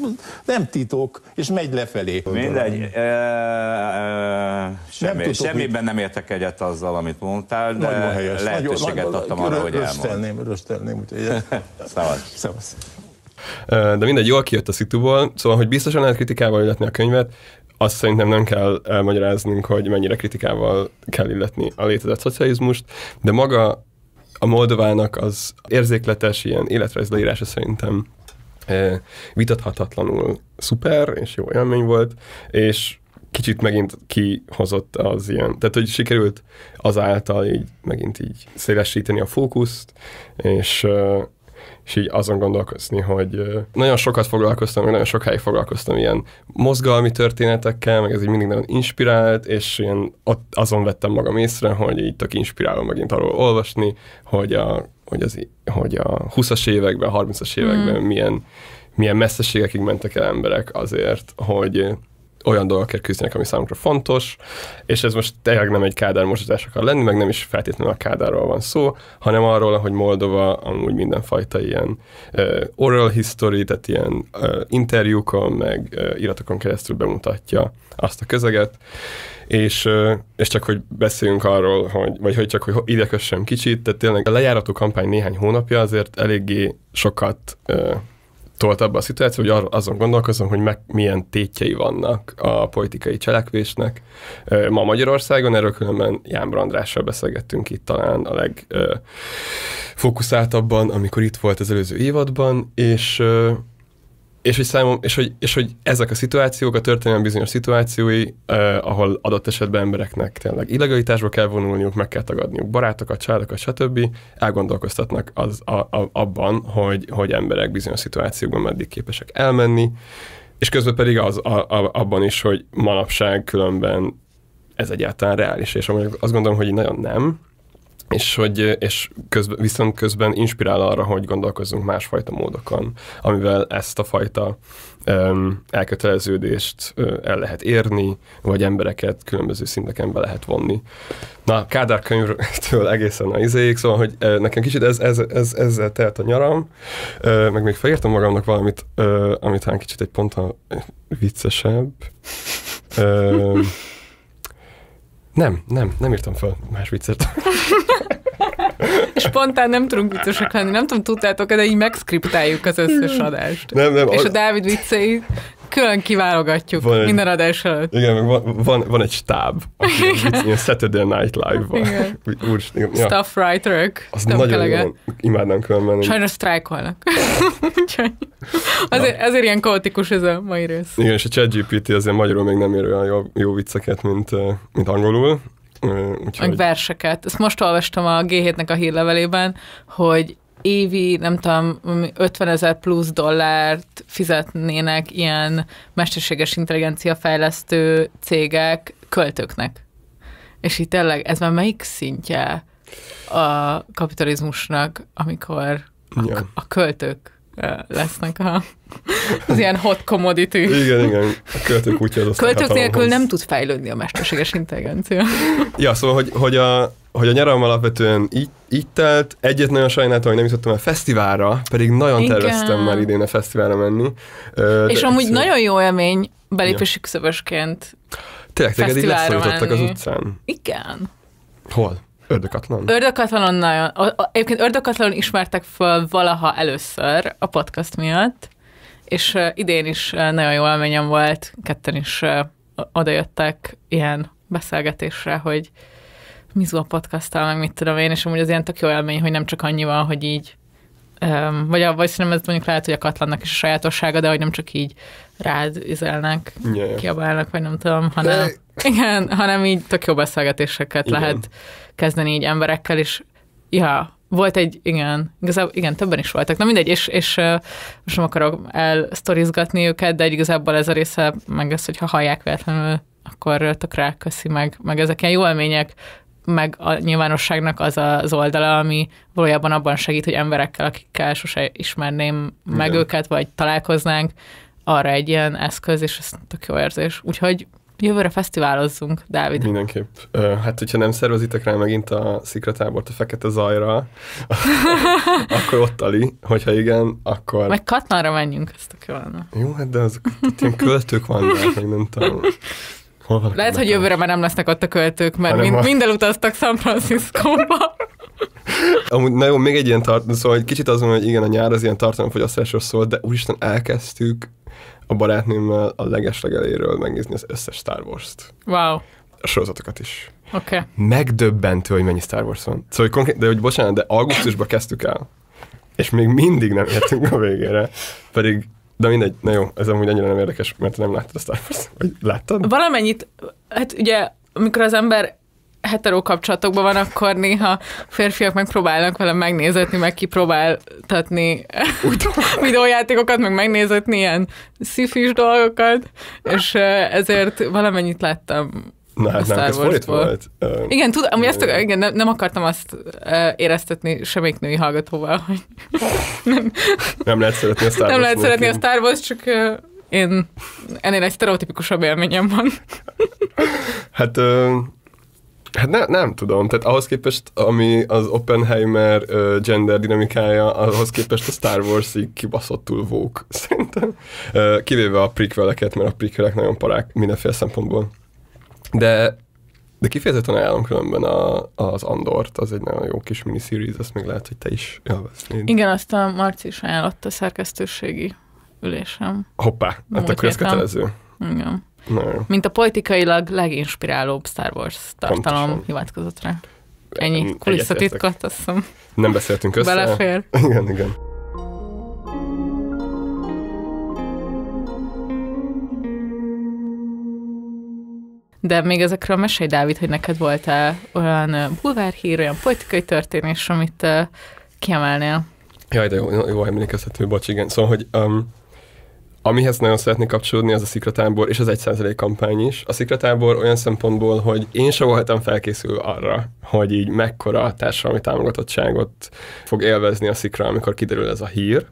nem titok, és megy lefelé. Mindegy, e, e, semmi, tudok semmiben nem értek egyet azzal, amit mondtál, de Nagyon helyes. lehetőséget nagyon, adtam arra, hogy elmond. Röstelném, röstelném, úgyhogy... Szavaz. De mindegy, jól kijött a szituból, szóval, hogy biztosan lehet kritikával illetni a könyvet, azt szerintem nem kell elmagyaráznunk, hogy mennyire kritikával kell illetni a létezett szocializmust, de maga a Moldovának az érzékletes ilyen életrajz leírása szerintem vitathatatlanul szuper, és jó élmény volt, és kicsit megint kihozott az ilyen, tehát hogy sikerült azáltal így megint így szélesíteni a fókuszt, és és így azon gondolkozni, hogy nagyon sokat foglalkoztam, meg nagyon sokáig foglalkoztam ilyen mozgalmi történetekkel, meg ez így mindig nagyon inspirált, és ilyen ott azon vettem magam észre, hogy így tök inspiráló megint arról olvasni, hogy a, hogy az, hogy a 20-as években, 30-as években milyen, milyen messzeségekig mentek el emberek azért, hogy olyan dolgokért küzdenek, ami számukra fontos, és ez most tényleg nem egy Kádár mosatás akar lenni, meg nem is feltétlenül a Kádárról van szó, hanem arról, hogy Moldova amúgy mindenfajta ilyen uh, oral history, tehát ilyen uh, interjúkon, meg uh, iratokon keresztül bemutatja azt a közeget, és, uh, és csak hogy beszéljünk arról, hogy, vagy hogy csak hogy ide kössem kicsit, tehát tényleg a lejárató kampány néhány hónapja azért eléggé sokat uh, tolt abba a szituáció, hogy azon gondolkozom, hogy meg, milyen tétjei vannak a politikai cselekvésnek. Ma Magyarországon, erről különben Ján Andrással beszélgettünk itt talán a legfókuszáltabban, amikor itt volt az előző évadban, és és hogy, számom, és, hogy, és hogy ezek a szituációk, a történelem bizonyos szituációi, eh, ahol adott esetben embereknek tényleg illegalitásba kell vonulniuk, meg kell tagadniuk barátokat, családokat, stb. elgondolkoztatnak az, a, a, abban, hogy, hogy emberek bizonyos szituációkban meddig képesek elmenni, és közben pedig az, a, a, abban is, hogy manapság különben ez egyáltalán reális, és azt gondolom, hogy nagyon nem, és, hogy, és közben, viszont közben inspirál arra, hogy gondolkozzunk másfajta módokon, amivel ezt a fajta um, elköteleződést uh, el lehet érni, vagy embereket különböző szinteken be lehet vonni. Na, Kádár könyvtől egészen a izéig, szóval, hogy uh, nekem kicsit ez, ez, ez, ezzel telt a nyaram, uh, meg még felírtam magamnak valamit, uh, amit talán kicsit egy ponton viccesebb. Uh, nem, nem, nem írtam fel más viccet. Spontán nem tudunk viccesek lenni, nem tudom, tudtátok de így megszkriptáljuk az összes adást. Nem, nem, És a Dávid viccei külön kiválogatjuk Van egy- minden adás előtt. Igen, meg van, van, van egy stáb, aki ilyen, Saturday Night Live-ban. Ja, Stuff writerök. az nem nagyon jó, imádnám különben. Sajnos sztrájkolnak. Azért, ezért ilyen kaotikus ez a mai rész. Igen, és a ChatGPT azért magyarul még nem ér olyan jó, jó vicceket, mint, mint angolul. Eh, Meg Úgyhogy verseket. Ezt most olvastam a G7-nek a hírlevelében, hogy évi, nem tudom, 50 ezer plusz dollárt fizetnének ilyen mesterséges intelligencia fejlesztő cégek költőknek. És itt tényleg, ez már melyik szintje a kapitalizmusnak, amikor a, Ja. a költők lesznek a, az ilyen hot commodity. igen, igen, a költők útja az Költők nélkül nem tud fejlődni a mesterséges intelligencia. Ja, szóval, hogy, hogy, a, hogy a nyaram alapvetően így, így telt. Egyet nagyon sajnáltam, hogy nem jutottam el fesztiválra, pedig nagyon Igen. terveztem már idén a fesztiválra menni. De És amúgy nagyon jó élmény belépési küszöbösként. Tényleg, téged így leszorítottak az utcán. Igen. Hol? Ördökatlan? Ördökatlanon nagyon. Egyébként Ördökatlanon ismertek föl valaha először a podcast miatt, és idén is nagyon jó élményem volt, ketten is odajöttek ilyen beszélgetésre, hogy Mizu a podcasttal, meg mit tudom én, és amúgy az ilyen tök jó élmény, hogy nem csak annyi van, hogy így Um, vagy, a, vagy szerintem ez mondjuk lehet, hogy a katlannak is a sajátossága, de hogy nem csak így rád izelnek, Yeah. kiabálnak, vagy nem tudom, hanem, De- igen, hanem így tök jó beszélgetéseket Igen. lehet kezdeni így emberekkel, és ja, volt egy, igen, igazából, igen, többen is voltak. Na mindegy, és, és most nem akarok elsztorizgatni őket, de igazából ez a része, meg az, hogyha hallják véletlenül, akkor tökre köszi meg, meg ezek ilyen jó élmények, meg a nyilvánosságnak az az oldala, ami valójában abban segít, hogy emberekkel, akikkel sose ismerném meg Igen. őket, vagy találkoznánk, arra egy ilyen eszköz, és ez tök jó érzés. Úgyhogy jövőre fesztiválozzunk, Dávid. Mindenképp. Hát, hogyha nem szervezitek rá megint a szikratábort a fekete zajra, akkor ott Ali, hogyha igen, akkor... Meg Katlanra menjünk, ez tök jó lenne. Jó, hát de azok ilyen költők vannak, meg nem tudom. Hol vannak Lehet, hogy jövőre már nem lesznek ott a költők, mert mind, a- mind elutaztak San Franciscóba. Amúgy, na jó, még egy ilyen tart, szóval egy kicsit az van, hogy igen, a nyár az ilyen tartalomfogyasztásról szól, de úristen elkezdtük a barátnőmmel a legeslegeléről megnézni az összes Star Wars-t. Wow, A sorozatokat is. oké. Okay. Megdöbbentő, hogy mennyi Star Wars van. Szóval, hogy konkrét, de hogy bocsánat, de augusztusban kezdtük el, és még mindig nem értünk a végére. Pedig, de mindegy, na jó, ez amúgy ennyire nem érdekes, mert nem láttad a Star Wars. Vagy láttad? Valamennyit, hát ugye, amikor az ember hetero kapcsolatokban van, akkor néha férfiak megpróbálnak vele megnézetni, meg kipróbáltatni videójátékokat, meg megnézetni ilyen szifis dolgokat, és ezért valamennyit láttam Na hát a nem, Star Warsból. volt. Ö, Igen, tudom, ami ezt, Igen. nem, nem akartam azt uh, éreztetni semmelyik női hallgatóval, hogy Nem lehet szeretni a Star nem Wars lehet szeretni a. Star Wars, csak uh, én ennél egy sztereotipikusabb élményem van. Hát, hát ne, nem tudom, tehát ahhoz képest, ami az Oppenheimer gender dinamikája, ahhoz képest a Star Wars így kibaszottul vók, szerintem. Kivéve a prequeleket, mert a prequelek nagyon parák mindenféle szempontból. De, de kifejezetten ajánlom különben a, az Andort, az egy nagyon jó kis miniseries, azt még lehet, hogy te is élveznéd. Igen, azt a Marci is ajánlott a szerkesztőségi ülésem. Hoppá, hát Múlt akkor ez kötelező. Igen. Na jó. Mint a politikailag leginspirálóbb Star Wars tartalom Pontosan. hivatkozott rá. Ennyi kulisszatitkot, azt hiszem, Nem beszéltünk össze. belefér. Igen, igen. De még ezekről mesélj, Dávid, hogy neked volt-e olyan bulvárhír, olyan politikai történés, amit uh, kiemelnél? Jaj, de jó, jó emlékezhető, bocs, igen. Szóval, hogy um, amihez nagyon szeretnék kapcsolódni, az a szikratábor és az 1% kampány is. A szikratábor olyan szempontból, hogy én sem voltam felkészülve arra, hogy így mekkora társadalmi támogatottságot fog élvezni a szikra, amikor kiderül ez a hír.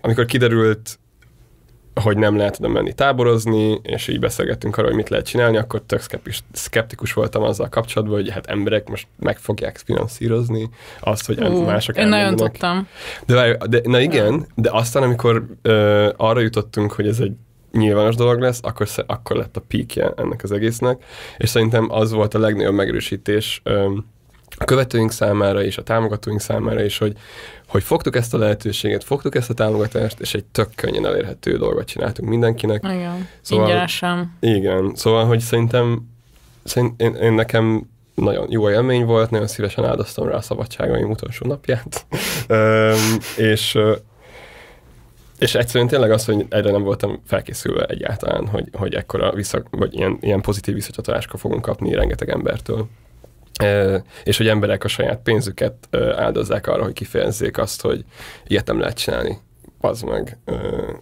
Amikor kiderült, hogy nem lehet oda menni táborozni, és így beszélgettünk arról, hogy mit lehet csinálni, akkor tök szkeptikus, voltam azzal kapcsolatban, hogy hát emberek most meg fogják finanszírozni azt, hogy Ú, mások én nagyon tudtam. De, de, na igen, de aztán, amikor ö, arra jutottunk, hogy ez egy nyilvános dolog lesz, akkor, akkor lett a píkje ennek az egésznek, és szerintem az volt a legnagyobb megerősítés ö, a követőink számára és a támogatóink számára is, hogy, hogy fogtuk ezt a lehetőséget, fogtuk ezt a támogatást, és egy tök könnyen elérhető dolgot csináltunk mindenkinek. Igen, Szóval- ingyenesen. Igen, szóval, hogy szerintem, szerint, én, én nekem nagyon jó élmény volt, nagyon szívesen áldoztam rá a szabadságaim utolsó napját, Öm, és, és egyszerűen tényleg az, hogy egyre nem voltam felkészülve egyáltalán, hogy, hogy ekkora vissza, vagy ilyen, ilyen pozitív visszacsatoláskor fogunk kapni rengeteg embertől. És hogy emberek a saját pénzüket áldozzák arra, hogy kifejezzék azt, hogy ilyet nem lehet csinálni. Az meg.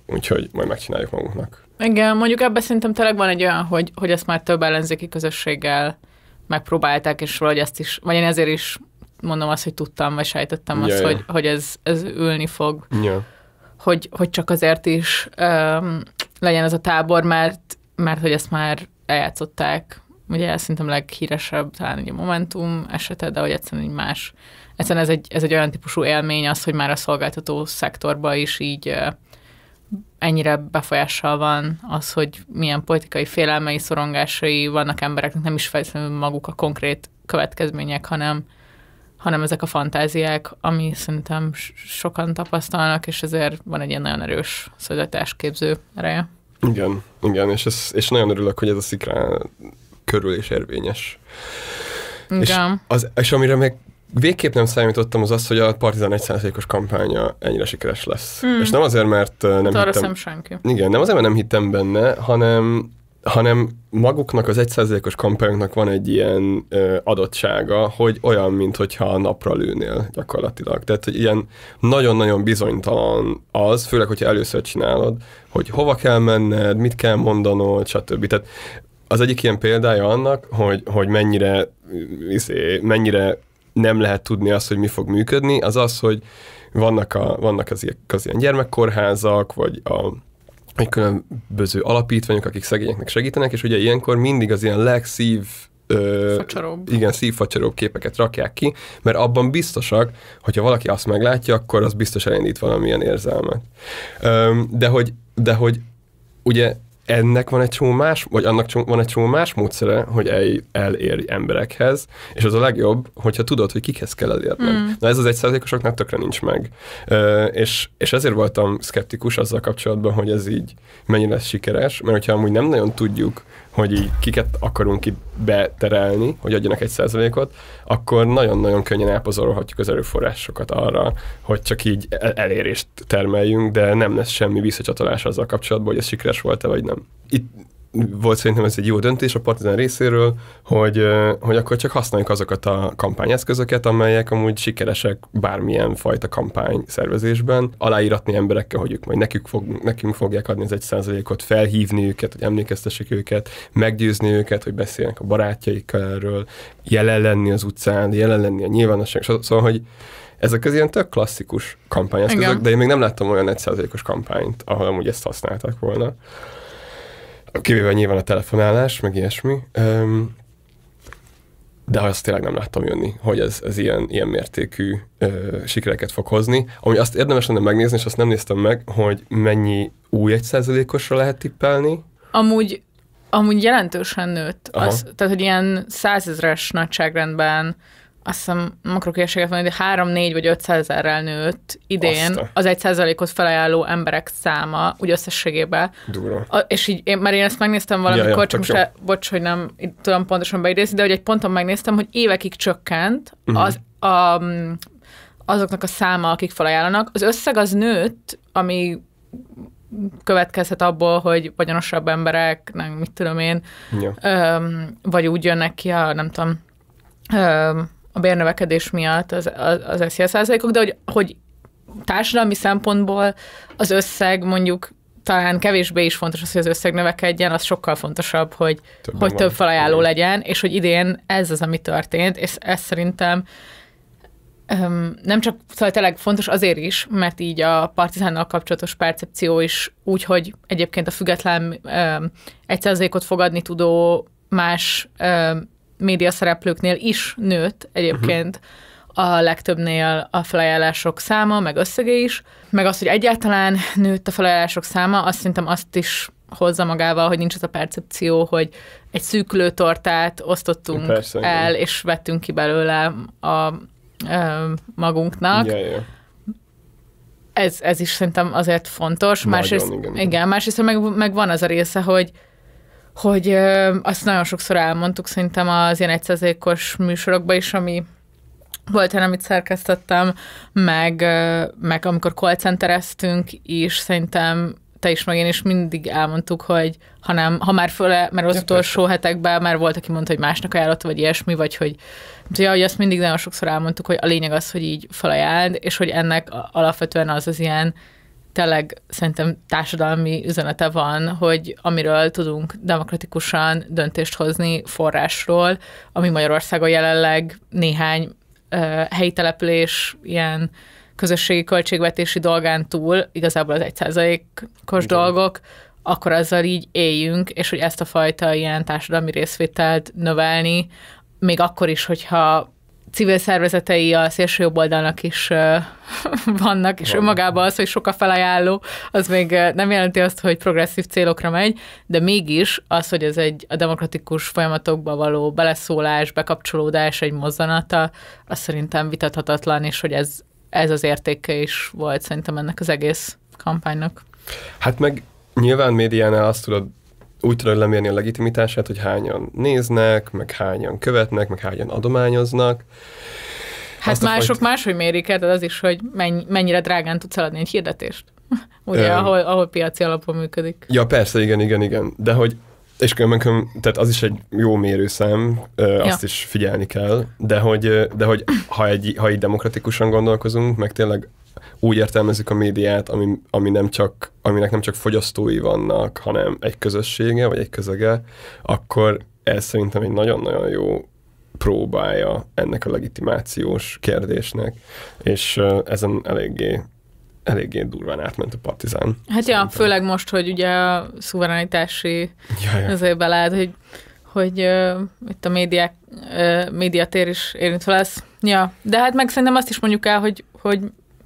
Úgyhogy majd megcsináljuk magunknak. Igen, mondjuk ebben szerintem tényleg van egy olyan, hogy, hogy ezt már több ellenzéki közösséggel megpróbálták, és valahogy ezt is, vagy én ezért is mondom azt, hogy tudtam, vagy sejtettem Ja, azt, ja. hogy, hogy ez, ez ülni fog, Ja. hogy, hogy csak azért is um, legyen ez a tábor, mert, mert hogy ezt már eljátszották, ugye szerintem leghíresebb talán egy a Momentum esete, de hogy egyszerűen így más. Egyszerűen ez egy, ez egy olyan típusú élmény az, hogy már a szolgáltató szektorban is így ennyire befolyással van az, hogy milyen politikai félelmei, szorongásai vannak embereknek, nem is feltétlenül maguk a konkrét következmények, hanem, hanem ezek a fantáziák, ami szerintem sokan tapasztalnak, és ezért van egy ilyen nagyon erős szolidaritásképző ereje. Igen, igen, és, ez, és nagyon örülök, hogy ez a szikrán körül is érvényes. És, Igen. az, és amire meg végképp nem számítottam, az az, hogy a Partizán 1%-os kampánya ennyire sikeres lesz. Hmm. És nem azért, mert nem Hát arra hittem... senki. Igen, nem azért, mert nem hittem benne, hanem hanem maguknak az 1%-os kampányoknak van egy ilyen ö, adottsága, hogy olyan, mint hogyha napra lőnél gyakorlatilag. Tehát, hogy ilyen nagyon-nagyon bizonytalan az, főleg, hogyha először csinálod, hogy hova kell menned, mit kell mondanod, stb. Tehát az egyik ilyen példája annak, hogy, hogy mennyire, izé, mennyire nem lehet tudni azt, hogy mi fog működni, az az, hogy vannak, a, vannak az, ilyen, az ilyen gyermekkorházak, vagy a vagy különböző alapítványok, akik szegényeknek segítenek, és ugye ilyenkor mindig az ilyen legszív Ö, Facsaróbb. Igen, szívfacsaróbb képeket rakják ki, mert abban biztosak, hogyha valaki azt meglátja, akkor az biztos elindít valamilyen érzelmet. Ö, de hogy, de hogy ugye ennek van egy csomó más, vagy annak csomó, van egy csomó más módszere, hogy el, elérj emberekhez, és az a legjobb, hogyha tudod, hogy kikhez kell elérned. Mm. Na ez az egy százalékosoknak tökre nincs meg. Ö, és, és ezért voltam szkeptikus azzal kapcsolatban, hogy ez így mennyire lesz sikeres, mert hogyha amúgy nem nagyon tudjuk, hogy így kiket akarunk itt beterelni, hogy adjanak egy százalékot, akkor nagyon-nagyon könnyen elpazarolhatjuk az erőforrásokat arra, hogy csak így el- elérést termeljünk, de nem lesz semmi visszacsatolás azzal kapcsolatban, hogy ez sikeres volt-e vagy nem. Itt volt szerintem ez egy jó döntés a Partizán részéről, hogy, hogy akkor csak használjuk azokat a kampányeszközöket, amelyek amúgy sikeresek bármilyen fajta kampány szervezésben, aláíratni emberekkel, hogy ők majd nekünk, fog, nekünk fogják adni az egy százalékot, felhívni őket, hogy emlékeztessék őket, meggyőzni őket, hogy beszéljenek a barátjaikkal erről, jelen lenni az utcán, jelen lenni a nyilvánosság, szóval, hogy ezek az ilyen tök klasszikus kampányeszközök, Igen. de én még nem láttam olyan egy százalékos kampányt, ahol amúgy ezt használták volna kivéve nyilván a telefonálás, meg ilyesmi. Öm, de azt tényleg nem láttam jönni, hogy ez, ez ilyen, ilyen mértékű ö, sikereket fog hozni. Ami azt érdemes lenne megnézni, és azt nem néztem meg, hogy mennyi új egy százalékosra lehet tippelni. Amúgy, amúgy jelentősen nőtt. Aha. Az, tehát, hogy ilyen százezres nagyságrendben azt hiszem, nem akarok érséget mondani, de 3, 4 vagy 500 ezerrel nőtt idén Azt a- az egy százalékot felajánló emberek száma, úgy összességében. Durva. A, és így, én, mert én ezt megnéztem valamikor, Ja, ja, ja, csak most, el, bocs, hogy nem tudom pontosan beidézni, de hogy egy ponton megnéztem, hogy évekig csökkent Mhm. az, a, azoknak a száma, akik felajánlanak. Az összeg az nőtt, ami következhet abból, hogy vagyonosabb emberek, nem mit tudom én, Ja. öm, vagy úgy jönnek ki a, nem tudom, öm, a bérnövekedés miatt az, az, az SZIA százalékok, de hogy, hogy társadalmi szempontból az összeg mondjuk talán kevésbé is fontos az, hogy az összeg növekedjen, az sokkal fontosabb, hogy, Többen hogy van. több felajánló Igen. legyen, és hogy idén ez az, ami történt, és ez szerintem öm, nem csak, szóval tényleg fontos azért is, mert így a partizánnal kapcsolatos percepció is úgy, hogy egyébként a független öm, egy százalékot fogadni tudó más öm, média szereplőknél is nőtt egyébként a legtöbbnél a felajánlások száma, meg összege is, meg az, hogy egyáltalán nőtt a felajánlások száma, azt szerintem azt is hozza magával, hogy nincs az a percepció, hogy egy szűkülő tortát osztottunk Persze, igen. el, és vettünk ki belőle a ö, magunknak. Ja, ja. Ez, ez is szerintem azért fontos. Nagyon, másrészt, igen, igen. igen, másrészt meg, meg van az a része, hogy hogy ö, azt nagyon sokszor elmondtuk szerintem az ilyen egyszerzékos műsorokban is, ami volt olyan, amit szerkesztettem, meg, ö, meg amikor call centereztünk is, szerintem te is, meg én is mindig elmondtuk, hogy ha, nem, ha már föle, mert az Ja, utolsó hetekben már volt, aki mondta, hogy másnak ajánlott, vagy ilyesmi, vagy hogy, ja, hogy azt mindig nagyon sokszor elmondtuk, hogy a lényeg az, hogy így felajánld, és hogy ennek alapvetően az az ilyen tényleg szerintem társadalmi üzenete van, hogy amiről tudunk demokratikusan döntést hozni forrásról, ami Magyarországon jelenleg néhány ö, helyi település ilyen közösségi költségvetési dolgán túl, igazából az egy százalékos dolgok, akkor azzal így éljünk, és hogy ezt a fajta ilyen társadalmi részvételt növelni, még akkor is, hogyha civil szervezetei a szélső jobb oldalnak is vannak, és Van. önmagában az, hogy sok a felajánló, az még nem jelenti azt, hogy progresszív célokra megy, de mégis az, hogy ez egy a demokratikus folyamatokba való beleszólás, bekapcsolódás egy mozzanata, az szerintem vitathatatlan, és hogy ez, ez az értéke is volt szerintem ennek az egész kampánynak. Hát meg nyilván médiánál azt tudod úgy tudod lemérni a legitimitását, hogy hányan néznek, meg hányan követnek, meg hányan adományoznak. Hát Azt mások fajta- máshogy mérik el, az is, hogy menny- mennyire drágán tudsz eladni egy hirdetést. Ugye, Öm. ahol, ahol piaci alapon működik. Ja, persze, igen, igen, igen. De hogy, és különben, tehát az is egy jó mérőszám, ö, azt is figyelni kell, de hogy, de hogy ha, egy, ha így demokratikusan gondolkozunk, meg tényleg úgy értelmezzük a médiát, ami, ami nem csak, aminek nem csak fogyasztói vannak, hanem egy közössége, vagy egy közege, akkor ez szerintem egy nagyon-nagyon jó próbája ennek a legitimációs kérdésnek, és ezen eléggé eléggé durván átment a partizán. Hát ja, főleg most, hogy ugye a szuverenitási azért belát, hogy, hogy uh, itt a médiák, uh, médiatér is érintve lesz. Ja, de hát meg szerintem azt is mondjuk el, hogy, hogy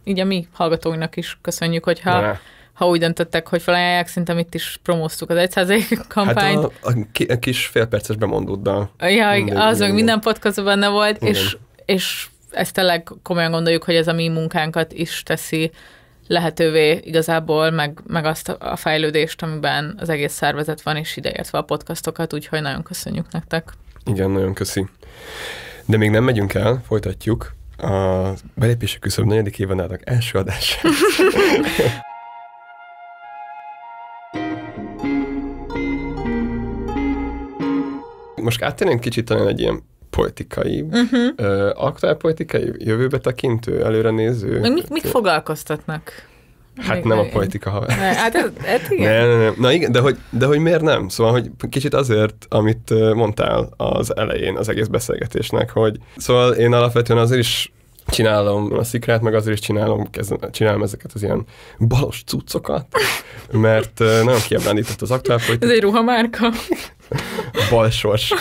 így a mi hallgatóinak is köszönjük, hogyha Ne. ha úgy döntöttek, hogy felajánlják, szerintem itt is promóztuk az 1% kampányt. Hát a, a, ki- a kis félperces bemondóddal. Ja, Mindegy, az meg minden podcastban benne volt, Igen. és, és ezt tényleg komolyan gondoljuk, hogy ez a mi munkánkat is teszi lehetővé igazából, meg, meg azt a fejlődést, amiben az egész szervezet van, és ideértve a podcastokat, úgyhogy nagyon köszönjük nektek. Igen, nagyon köszi. De még nem megyünk el, folytatjuk. A belépési küszöb negyedik évadának első adás. Most áttérnénk kicsit talán egy ilyen politikai, uh-huh. uh, aktuál politikai, jövőbe tekintő, előre néző. Meg mik, mik foglalkoztatnak? Hát nem a politika haver. Hát, ez, hát igen. Ne, ne, ne. Na igen, de hogy, de hogy miért nem? Szóval, hogy kicsit azért, amit mondtál az elején az egész beszélgetésnek, hogy szóval én alapvetően azért is csinálom a szikrát, meg azért is csinálom, kezdem, csinálom ezeket az ilyen balos cuccokat, mert ö, nagyon kiábrándított az aktuál Ez politika, egy ruhamárka. balsors.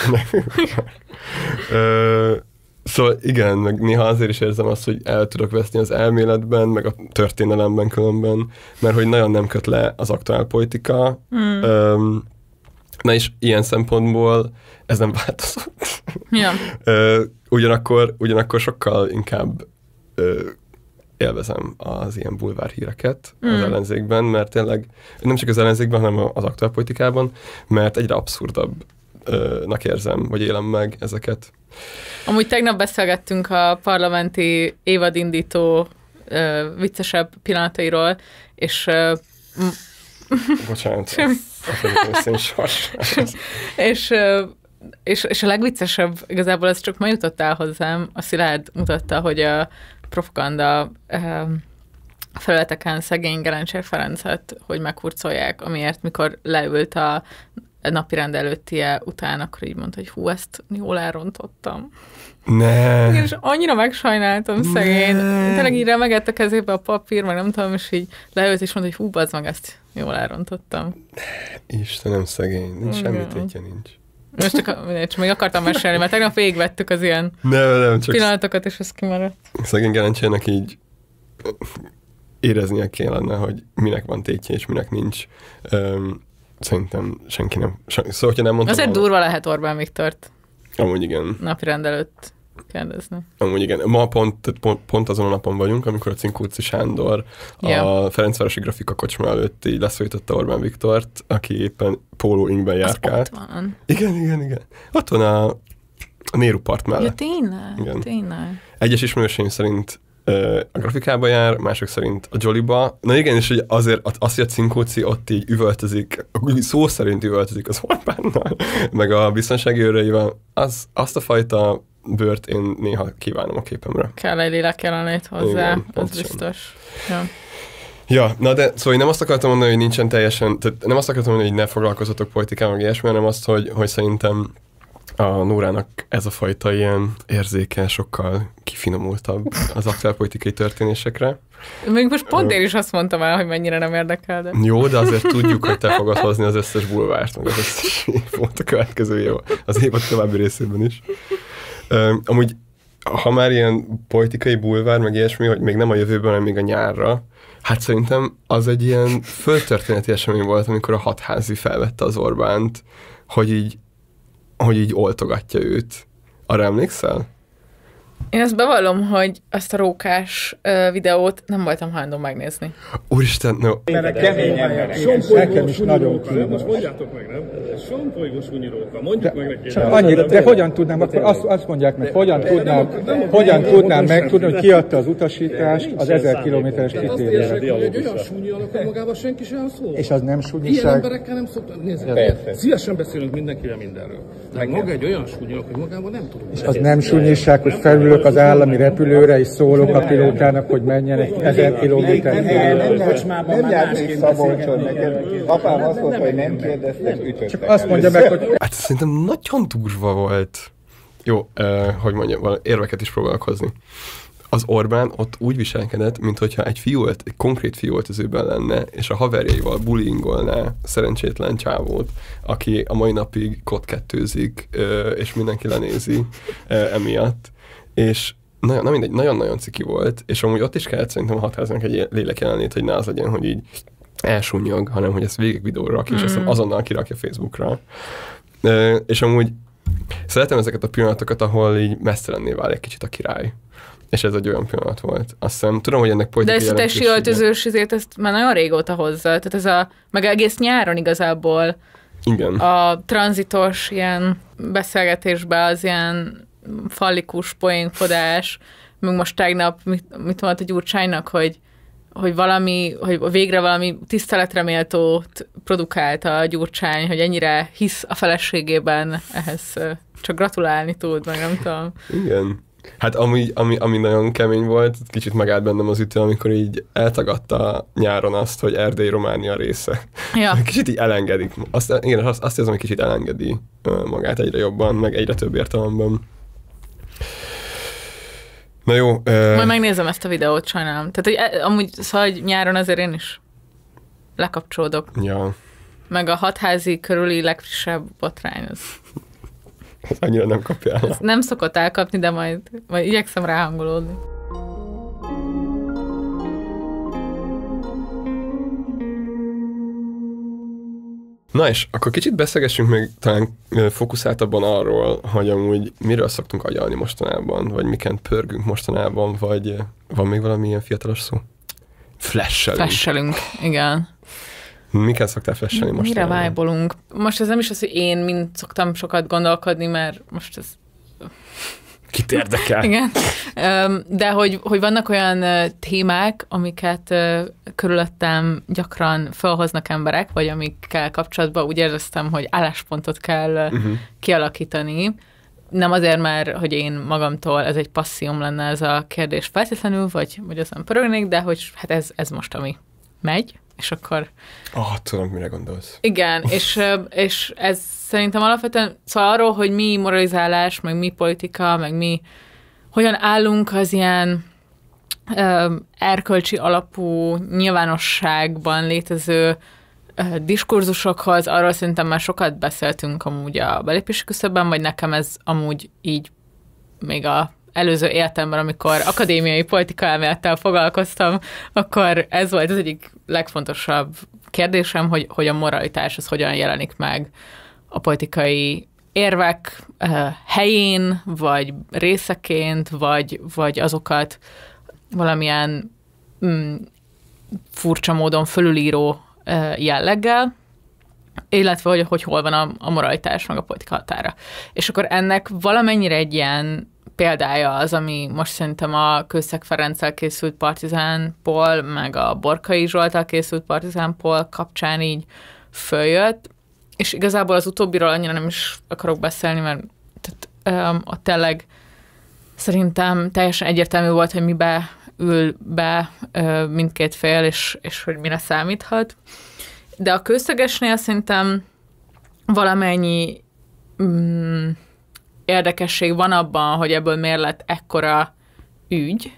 Ö, Szóval igen, meg néha azért is érzem azt, hogy el tudok veszni az elméletben, meg a történelemben különben, mert hogy nagyon nem köt le az aktuál politika. Mm. Öm, na és ilyen szempontból ez nem változott. Ja. Ö, ugyanakkor, ugyanakkor sokkal inkább ö, élvezem az ilyen bulvár híreket mm. az ellenzékben, mert tényleg nem csak az ellenzékben, hanem az aktuál politikában, mert egyre abszurdabbnak érzem, vagy élem meg ezeket. Amúgy tegnap beszélgettünk a parlamenti évadindító ö, viccesebb pillanatairól, és ö, Bocsánat. Sors. És, és, és a legviccesebb, igazából ez csak ma jutott el hozzám, a Szilárd mutatta, hogy a propaganda felületeken szegény Gelencsér Ferencet, hogy meghurcolják, amiért mikor leült a napirend előttie után, akkor így mondta, hogy hú, ezt jól elrontottam. Ne. És annyira megsajnáltam szegény. Tényleg így remegett a kezébe a papír, meg nem tudom, és így leült, és mondta, hogy hú, bazd meg, ezt jól elrontottam. Istenem szegény, nincs semmi tétje nincs. Most csak, csak még akartam mesélni, mert tegnap végigvettük az ilyen Nem, nem, csak pillanatokat, és ez kimaradt. szegény Gelencsének így éreznie kellene, hogy minek van tétje és minek nincs. Öm, szerintem senki nem... Se, szóval, hogyha nem mondtam Azért volna- durva lehet Orbán Viktort Amúgy igen. napirend előtt kérdezni. Amúgy igen. Ma pont, pont, pont azon a napon vagyunk, amikor a Cinkúci Sándor Ja. a Ferencvárosi Grafika kocsma előtt így leszólította Orbán Viktort, aki éppen póló ingben Az járkált. ott van. Igen, igen, igen. Ott van a, a Néru part Ja, mellett. tényleg? Igen. Tényleg. Egyes ismerőseim szerint a grafikába jár, mások szerint a Jollyba. Na igen, és hogy azért az, hogy a Cinkóci ott így üvöltözik, szó szerint üvöltözik az Orbánnal, meg a biztonsági őreivel, az, azt a fajta bőrt én néha kívánom a képemre. Kell egy lélek jelenlét hozzá, Igen, az biztos. Ja. Ja, na de szóval én nem azt akartam mondani, hogy nincsen teljesen, tehát nem azt akartam mondani, hogy ne foglalkozatok politikával, meg ilyesmi, hanem azt, hogy, hogy szerintem a Nórának ez a fajta ilyen érzéke sokkal kifinomultabb az aktuál politikai történésekre. Még most pont én is azt mondtam el, hogy mennyire nem érdekel, de... Jó, de azért tudjuk, hogy te fogod hozni az összes bulvárt, meg az összes volt a következő év, az évad további részében is. Um, amúgy, ha már ilyen politikai bulvár, meg ilyesmi, hogy még nem a jövőben, hanem még a nyárra, hát szerintem az egy ilyen földtörténeti esemény volt, amikor a hatházi felvette az Orbánt, hogy így, hogy így oltogatja őt. Arra emlékszel? Én azt bevallom, hogy azt a rókás videót nem voltam hajlandó megnézni. Úristen, no. Kemény. Nekem is nagyon kínos. Most mondjátok meg, nem? Sompolygós unyiróka, mondjuk meg neki. Csak annyira, de hogyan tudnám, akkor azt, azt mondják meg, hogyan tudnám, hogyan tudnám megtudni, hogy kiadta az utasítást az ezer kilométeres kitérőre. Egy olyan súnyi alakul magában senki sem szól. És az nem Ilyen súnyiság. emberekkel nem szoktam nézni. Szívesen beszélünk mindenkivel mindenről. Meg maga egy olyan súnyi hogy magában nem tudunk. És az nem súnyiság, hogy felülök az állami repülőre, és szólok a pilótának, hogy menjenek ezer kilométer Nem járnék Szabolcson neked. Apám azt mondta, hogy nem kérdeztek, ütöttek. Csak azt mondja meg, hogy Hát szerintem nagyon durva volt. Jó, eh, hogy mondjam, érveket is próbálok hozni. Az Orbán ott úgy viselkedett, mintha egy fiú, volt- egy konkrét fiú öltözőben lenne, és a haverjaival bullyingolná szerencsétlen csávót, aki a mai napig kotkettőzik, és mindenki lenézi emiatt. És na, na mindegy, nagyon-nagyon ciki volt, és amúgy ott is kellett szerintem a határoznak egy lélek jelenlét, hogy ne az legyen, hogy így elsúnyog, hanem hogy ezt végig videóra rak, és aztán azonnal kirakja Facebookra. Ö, és amúgy szeretem ezeket a pillanatokat, ahol így mesztelenné válik kicsit a király. És ez egy olyan pillanat volt. Azt hiszem, tudom, hogy ennek De politikai ezt a testi öltözős izét, ezt már nagyon régóta hozza. Tehát ez a, meg egész nyáron igazából Igen. a tranzitos ilyen beszélgetésben az ilyen fallikus poénkodás, meg most tegnap mit, mit mondott a Gyurcsánynak, hogy hogy valami, hogy végre valami tiszteletre méltót produkált a Gyurcsány, hogy ennyire hisz a feleségében, ehhez csak gratulálni tud, meg nem tudom. Igen. Hát ami, ami, ami nagyon kemény volt, kicsit megállt bennem az ütő, amikor így eltagadta nyáron azt, hogy Erdély Románia része. Ja. Kicsit így elengedik. Azt, igen, azt, azt érzem, hogy kicsit elengedi magát egyre jobban, meg egyre több értelemben. Na jó. Ö, Majd megnézem ezt a videót, sajnálom. Tehát, hogy e- amúgy szóval hogy nyáron azért én is lekapcsolódok. ja, Meg a hatházi körüli legfrissebb botrány, az annyira nem kapja el. nem szokott elkapni, de majd, majd igyekszem ráhangolódni. Na és akkor kicsit beszélgessünk még talán fókuszáltabban arról, hogy amúgy miről szoktunk agyalni mostanában, vagy miken pörgünk mostanában, vagy van még valami ilyen fiatalos szó? Flashelünk. Flashelünk, igen. Miken szoktál flashelni Mire mostanában? vájbolunk? Most ez nem is az, hogy én mind szoktam sokat gondolkodni, mert most ez Kit érdekel? Igen. De hogy, hogy vannak olyan témák, amiket körülöttem gyakran felhoznak emberek, vagy amikkel kapcsolatban úgy éreztem, hogy álláspontot kell Uh-huh. kialakítani. Nem azért, mert hogy én magamtól ez egy passzióm lenne ez a kérdés feltétlenül, vagy, vagy azon pörögnék, de hogy hát ez, ez most, ami megy, és akkor Ah, tudom, mire gondolsz. igen, és, és ez szerintem alapvetően, szóval arról, hogy mi moralizálás, meg mi politika, meg mi hogyan állunk az ilyen ö, erkölcsi alapú nyilvánosságban létező ö, diskurzusokhoz, arról szerintem már sokat beszéltünk amúgy a belépési küszöbben, vagy nekem ez amúgy így még a előző életemben, amikor akadémiai politika elmélettel foglalkoztam, akkor ez volt az egyik legfontosabb kérdésem, hogy, hogy a moralitás az hogyan jelenik meg a politikai érvek uh, helyén, vagy részeként, vagy, vagy azokat valamilyen mm, furcsa módon fölülíró uh, jelleggel, illetve hogy, hogy hol van a, a moralitás, meg a politika határa. És akkor ennek valamennyire egy ilyen példája az, ami most szerintem a Kőszeg Ferenccel készült Partizánból, meg a Borkai Zsoltal készült Partizánból kapcsán így följött, és igazából az utóbbiról annyira nem is akarok beszélni, mert tehát, um, ott tényleg szerintem teljesen egyértelmű volt, hogy mibe ül be uh, mindkét fél, és, és hogy mire számíthat. De a kőszegesnél szerintem valamennyi mm, érdekesség van abban, hogy ebből miért lett ekkora ügy,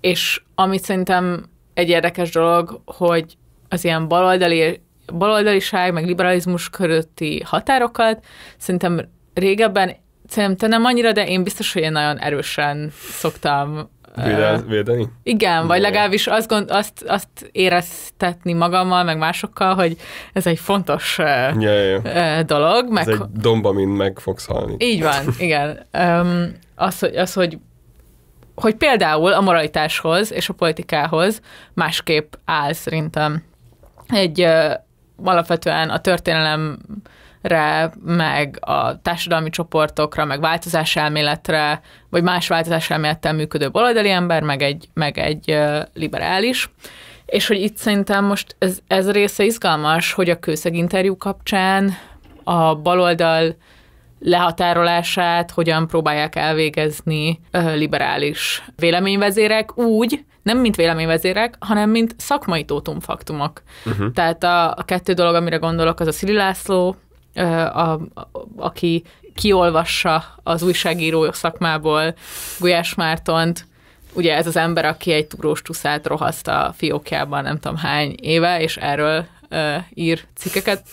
és amit szerintem egy érdekes dolog, hogy az ilyen baloldali, baloldaliság, meg liberalizmus körötti határokat szerintem régebben, szerintem nem annyira, de én biztos, hogy én nagyon erősen szoktam Védel, védeni? igen, vagy legalábbis azt, gond, azt, azt éreztetni magammal, meg másokkal, hogy ez egy fontos ja. uh, dolog. Meg, Ez egy domb, amin meg fogsz halni. Így van, igen. Um, az, hogy, az, hogy hogy például a moralitáshoz és a politikához másképp áll szerintem egy alapvetően a történelem re, meg a társadalmi csoportokra, meg változáselméletre, vagy más változáselmélettel működő baloldali ember, meg egy, meg egy liberális. És hogy itt szerintem most ez, ez része izgalmas, hogy a kőszeg interjú kapcsán a baloldal lehatárolását hogyan próbálják elvégezni liberális véleményvezérek úgy, nem mint véleményvezérek, hanem mint szakmai tótumfaktumok. Uh-huh. Tehát a, a kettő dolog, amire gondolok, az a Szili László, a, aki kiolvassa az újságíró szakmából Gulyás Mártont, ugye ez az ember, aki egy túrós tuszát rohaszt a fiókjában nem tudom hány éve, és erről uh, ír cikkeket,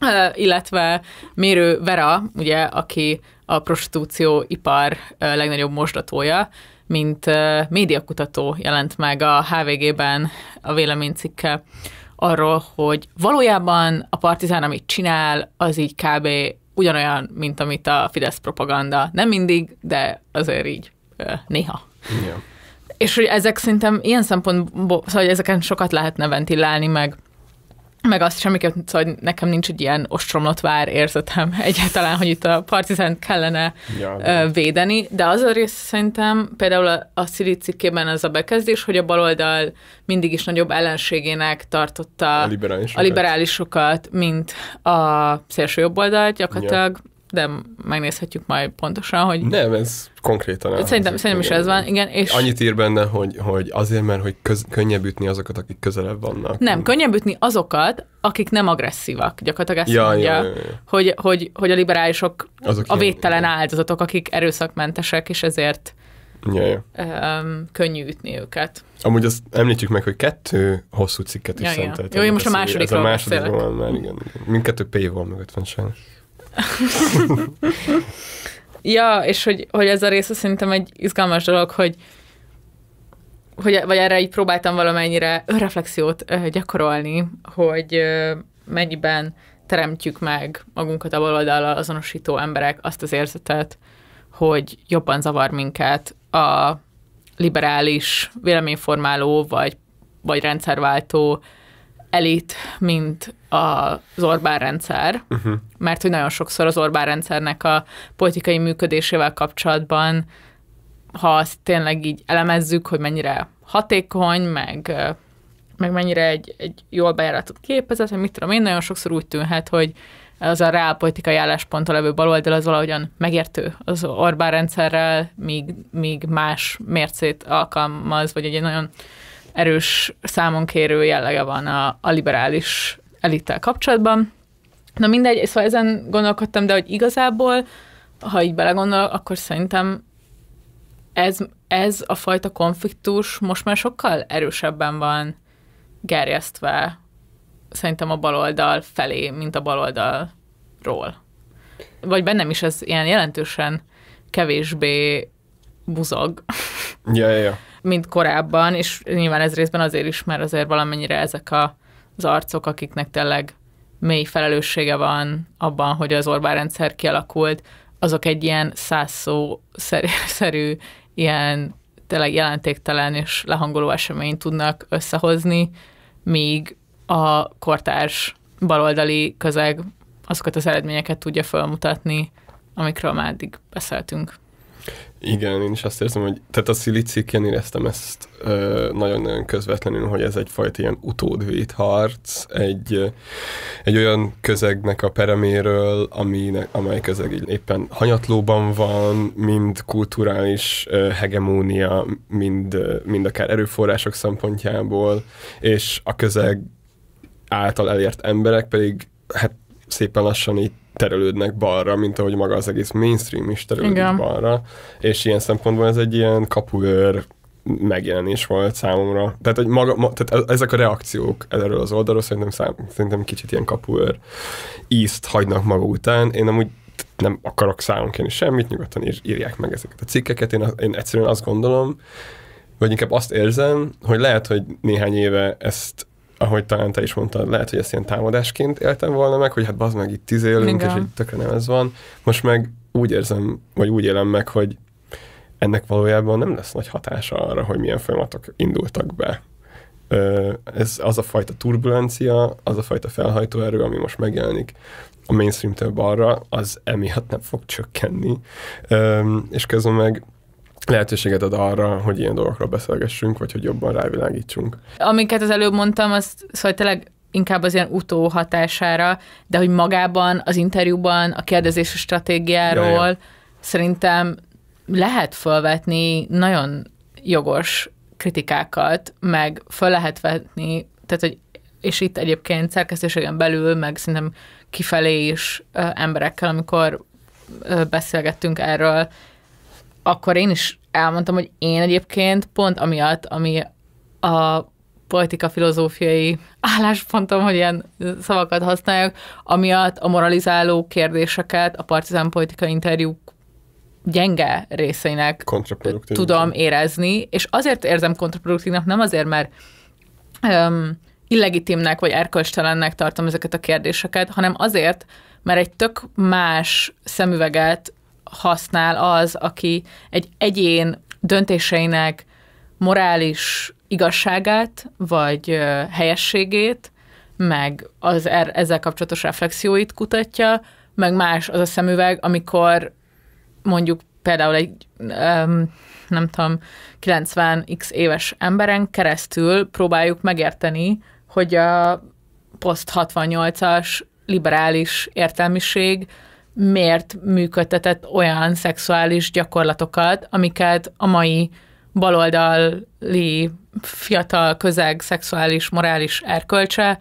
uh, illetve Mérő Vera, ugye, aki a prostitúció ipar uh, legnagyobb mosdatója, mint uh, médiakutató jelent meg a HVG-ben a véleménycikke arról, hogy valójában a partizán, amit csinál, az így kb. ugyanolyan, mint amit a Fidesz propaganda. Nem mindig, de azért így néha. Yeah. És hogy ezek szerintem ilyen szempontból, szóval ezeken sokat lehetne ventilálni, meg meg azt semmiképp, szóval hogy nekem nincs egy ilyen ostromlott vár érzetem egyáltalán, hogy itt a partizánt kellene ja, de. védeni, de az a rész szerintem például a, a Szili cikkében az a bekezdés, hogy a baloldal mindig is nagyobb ellenségének tartotta a liberálisokat, a liberálisokat mint a szélső jobb oldalt gyakorlatilag, ja de megnézhetjük majd pontosan, hogy... Nem, ez konkrétan. Szerintem, szerintem is ez van, igen. És... Annyit ír benne, hogy, hogy azért, mert hogy köz, könnyebb ütni azokat, akik közelebb vannak. Nem, könnyebb ütni azokat, akik nem agresszívak. Gyakorlatilag ezt ja, mondja, ja, ja, ja. Hogy, hogy, hogy a liberálisok Azok a védtelen ilyen, áldozatok, akik erőszakmentesek, és ezért ja, ja. Um, könnyű ütni őket. Amúgy azt említjük meg, hogy kettő hosszú cikket is ja, szentelt. Jó, én most a másodikról Ez a másodikról már, igen. Mindkettő P van mögött van sajnos. Ja, és hogy, hogy ez a része szerintem egy izgalmas dolog, hogy hogy, vagy erre így próbáltam valamennyire reflexiót gyakorolni, hogy mennyiben teremtjük meg magunkat a baloldallal azonosító emberek azt az érzetet, hogy jobban zavar minket a liberális véleményformáló vagy, vagy rendszerváltó elit, mint az Orbán rendszer, uh-huh. mert hogy nagyon sokszor az Orbán rendszernek a politikai működésével kapcsolatban, ha azt tényleg így elemezzük, hogy mennyire hatékony, meg, meg mennyire egy, egy jól bejáratott képezet, vagy mit tudom én, nagyon sokszor úgy tűnhet, hogy az a reálpolitikai állásponttól levő baloldal az valahogyan megértő az Orbán rendszerrel, míg, míg más mércét alkalmaz, vagy egy nagyon erős számonkérő jellege van a, a liberális elittel kapcsolatban. Na mindegy, szóval ezen gondolkodtam, de hogy igazából, ha így belegondolok, akkor szerintem ez, ez a fajta konfliktus most már sokkal erősebben van gerjesztve szerintem a baloldal felé, mint a baloldalról. Vagy bennem is ez ilyen jelentősen kevésbé buzog. Ja, ja, ja mint korábban, és nyilván ez részben azért is, mert azért valamennyire ezek a, az arcok, akiknek tényleg mély felelőssége van abban, hogy az Orbán rendszer kialakult, azok egy ilyen százszó szerű, ilyen tényleg jelentéktelen és lehangoló eseményt tudnak összehozni, míg a kortárs baloldali közeg azokat az eredményeket tudja felmutatni, amikről már eddig beszéltünk. Igen, én is azt érzem, hogy tehát a szilicikken éreztem ezt nagyon-nagyon közvetlenül, hogy ez egyfajta ilyen utódvédharc, egy, egy olyan közegnek a pereméről, aminek, amely közeg éppen hanyatlóban van, mind kulturális hegemónia, mind, mind akár erőforrások szempontjából, és a közeg által elért emberek pedig hát szépen lassan itt terelődnek balra, mint ahogy maga az egész mainstream is terelődik Igen. balra, és ilyen szempontból ez egy ilyen kapuőr megjelenés volt számomra. Tehát, hogy maga, ma, tehát ezek a reakciók erről az oldalról szerintem, szám, szerintem kicsit ilyen kapuőr ízt hagynak maga után. Én amúgy nem akarok számonként semmit, nyugodtan ír, írják meg ezeket a cikkeket. Én, én egyszerűen azt gondolom, vagy inkább azt érzem, hogy lehet, hogy néhány éve ezt ahogy talán te is mondtad, lehet, hogy ezt ilyen támadásként éltem volna meg, hogy hát bazd meg itt tíz élünk, Igen. és így tökre nem ez van. Most meg úgy érzem, vagy úgy élem meg, hogy ennek valójában nem lesz nagy hatása arra, hogy milyen folyamatok indultak be. Ez az a fajta turbulencia, az a fajta felhajtóerő, ami most megjelenik a mainstream-től balra, az emiatt nem fog csökkenni. És közben meg lehetőséget ad arra, hogy ilyen dolgokról beszélgessünk, vagy hogy jobban rávilágítsunk. Amiket az előbb mondtam, az szóval tényleg inkább az ilyen utó hatására, de hogy magában az interjúban a kérdezési stratégiáról ja, ja. szerintem lehet felvetni nagyon jogos kritikákat, meg fel lehet vetni, tehát hogy és itt egyébként szerkesztőségen belül, meg szerintem kifelé is ö, emberekkel, amikor ö, beszélgettünk erről, akkor én is elmondtam, hogy én egyébként pont amiatt, ami a politika filozófiai álláspontom, hogy ilyen szavakat használjak, amiatt a moralizáló kérdéseket a partizán politika interjúk gyenge részeinek tudom érezni, és azért érzem kontraproduktívnak, nem azért, mert um, illegitimnek vagy erkölcstelennek tartom ezeket a kérdéseket, hanem azért, mert egy tök más szemüveget használ az, aki egy egyén döntéseinek morális igazságát, vagy helyességét, meg az er, ezzel kapcsolatos reflexióit kutatja, meg más az a szemüveg, amikor mondjuk például egy, um, nem tudom, 90x éves emberen keresztül próbáljuk megérteni, hogy a post 68-as liberális értelmiség miért működtetett olyan szexuális gyakorlatokat, amiket a mai baloldali fiatal közeg szexuális, morális erkölcse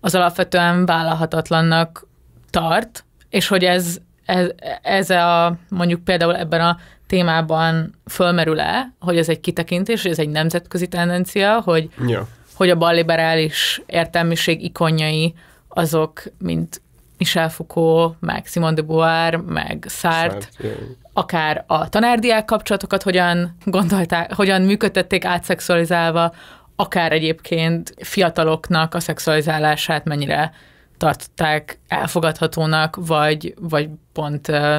az alapvetően vállalhatatlannak tart, és hogy ez, ez, ez a, mondjuk például ebben a témában fölmerül-e, hogy ez egy kitekintés, hogy ez egy nemzetközi tendencia, hogy, ja. hogy a balliberális értelmiség ikonjai azok, mint Michel Foucault, meg Simone de Beauvoir, meg Sartre, Sartre akár a tanárdiák kapcsolatokat hogyan gondolták, hogyan működtették átszexualizálva, akár egyébként fiataloknak a szexualizálását mennyire tartották elfogadhatónak, vagy, vagy pont uh,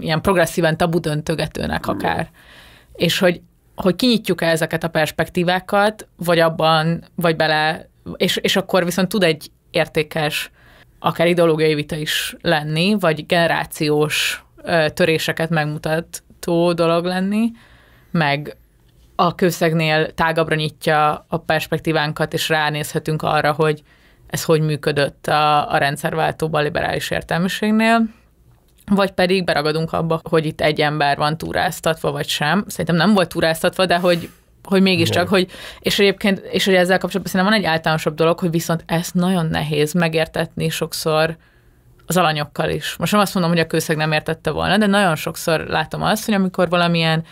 ilyen progresszíven tabu döntögetőnek akár. És hogy, hogy kinyitjuk-e ezeket a perspektívákat, vagy abban, vagy bele, és, és akkor viszont tud egy értékes, akár ideológiai vita is lenni, vagy generációs töréseket megmutató dolog lenni, meg a kőszegnél tágabbra nyitja a perspektívánkat, és ránézhetünk arra, hogy ez hogy működött a, a rendszerváltóban liberális értelmiségnél, vagy pedig beragadunk abba, hogy itt egy ember van túráztatva, vagy sem. Szerintem nem volt túráztatva, de hogy hogy mégiscsak, hogy, és egyébként, és hogy ezzel kapcsolatban szerintem van egy általánosabb dolog, hogy viszont ezt nagyon nehéz megértetni sokszor az alanyokkal is. Most nem azt mondom, hogy a kőszeg nem értette volna, de nagyon sokszor látom azt, hogy amikor valamilyen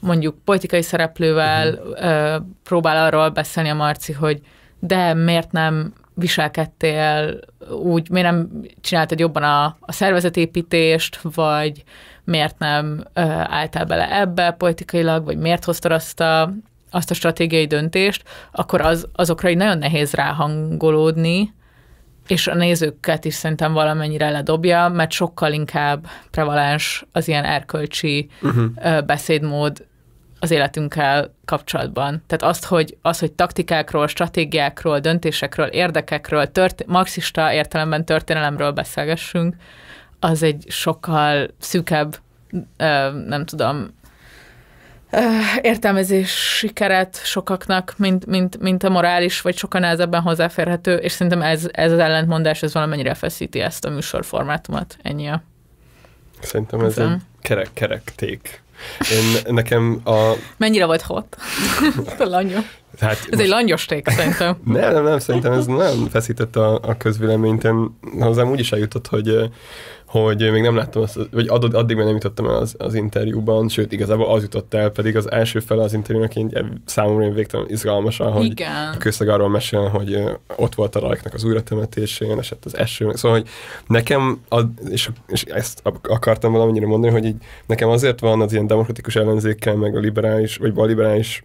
mondjuk politikai szereplővel uh-huh. próbál arról beszélni a Marci, hogy de miért nem viselkedtél úgy, miért nem csináltad jobban a, a szervezetépítést, vagy miért nem ö, álltál bele ebbe politikailag, vagy miért hoztad azt a, azt a stratégiai döntést, akkor az, azokra így nagyon nehéz ráhangolódni, és a nézőket is szerintem valamennyire ledobja, mert sokkal inkább prevalens az ilyen erkölcsi uh-huh. beszédmód az életünkkel kapcsolatban. Tehát azt, hogy, az, hogy taktikákról, stratégiákról, döntésekről, érdekekről, tört, marxista értelemben történelemről beszélgessünk, az egy sokkal szűkebb, nem tudom, értelmezési keret sokaknak, mint, mint, mint a morális, vagy sokkal nehezebben hozzáférhető, és szerintem ez, ez az ellentmondás, ez valamennyire feszíti ezt a műsorformátumot. Ennyi a... Szerintem ez egy kerek, kerek ték. Én, nekem a... Mennyire volt hot? a langyó. Hát ez most... egy langyos ték, szerintem. nem, nem, nem, szerintem ez nem feszített a, a közvéleményt. Én hozzám úgy is eljutott, hogy hogy még nem láttam azt, vagy addig, addig még nem jutottam el az, az interjúban, sőt, igazából az jutott el, pedig az első fele az interjúnak én, számomra én végtelen izgalmasan, hogy Igen. a közleg arról mesél, hogy ott volt a rajknak az újratemetésén, esett az eső, szóval, hogy nekem, ad, és, és ezt akartam valamennyire mondani, hogy így nekem azért van az ilyen demokratikus ellenzékkel, meg a liberális, vagy a liberális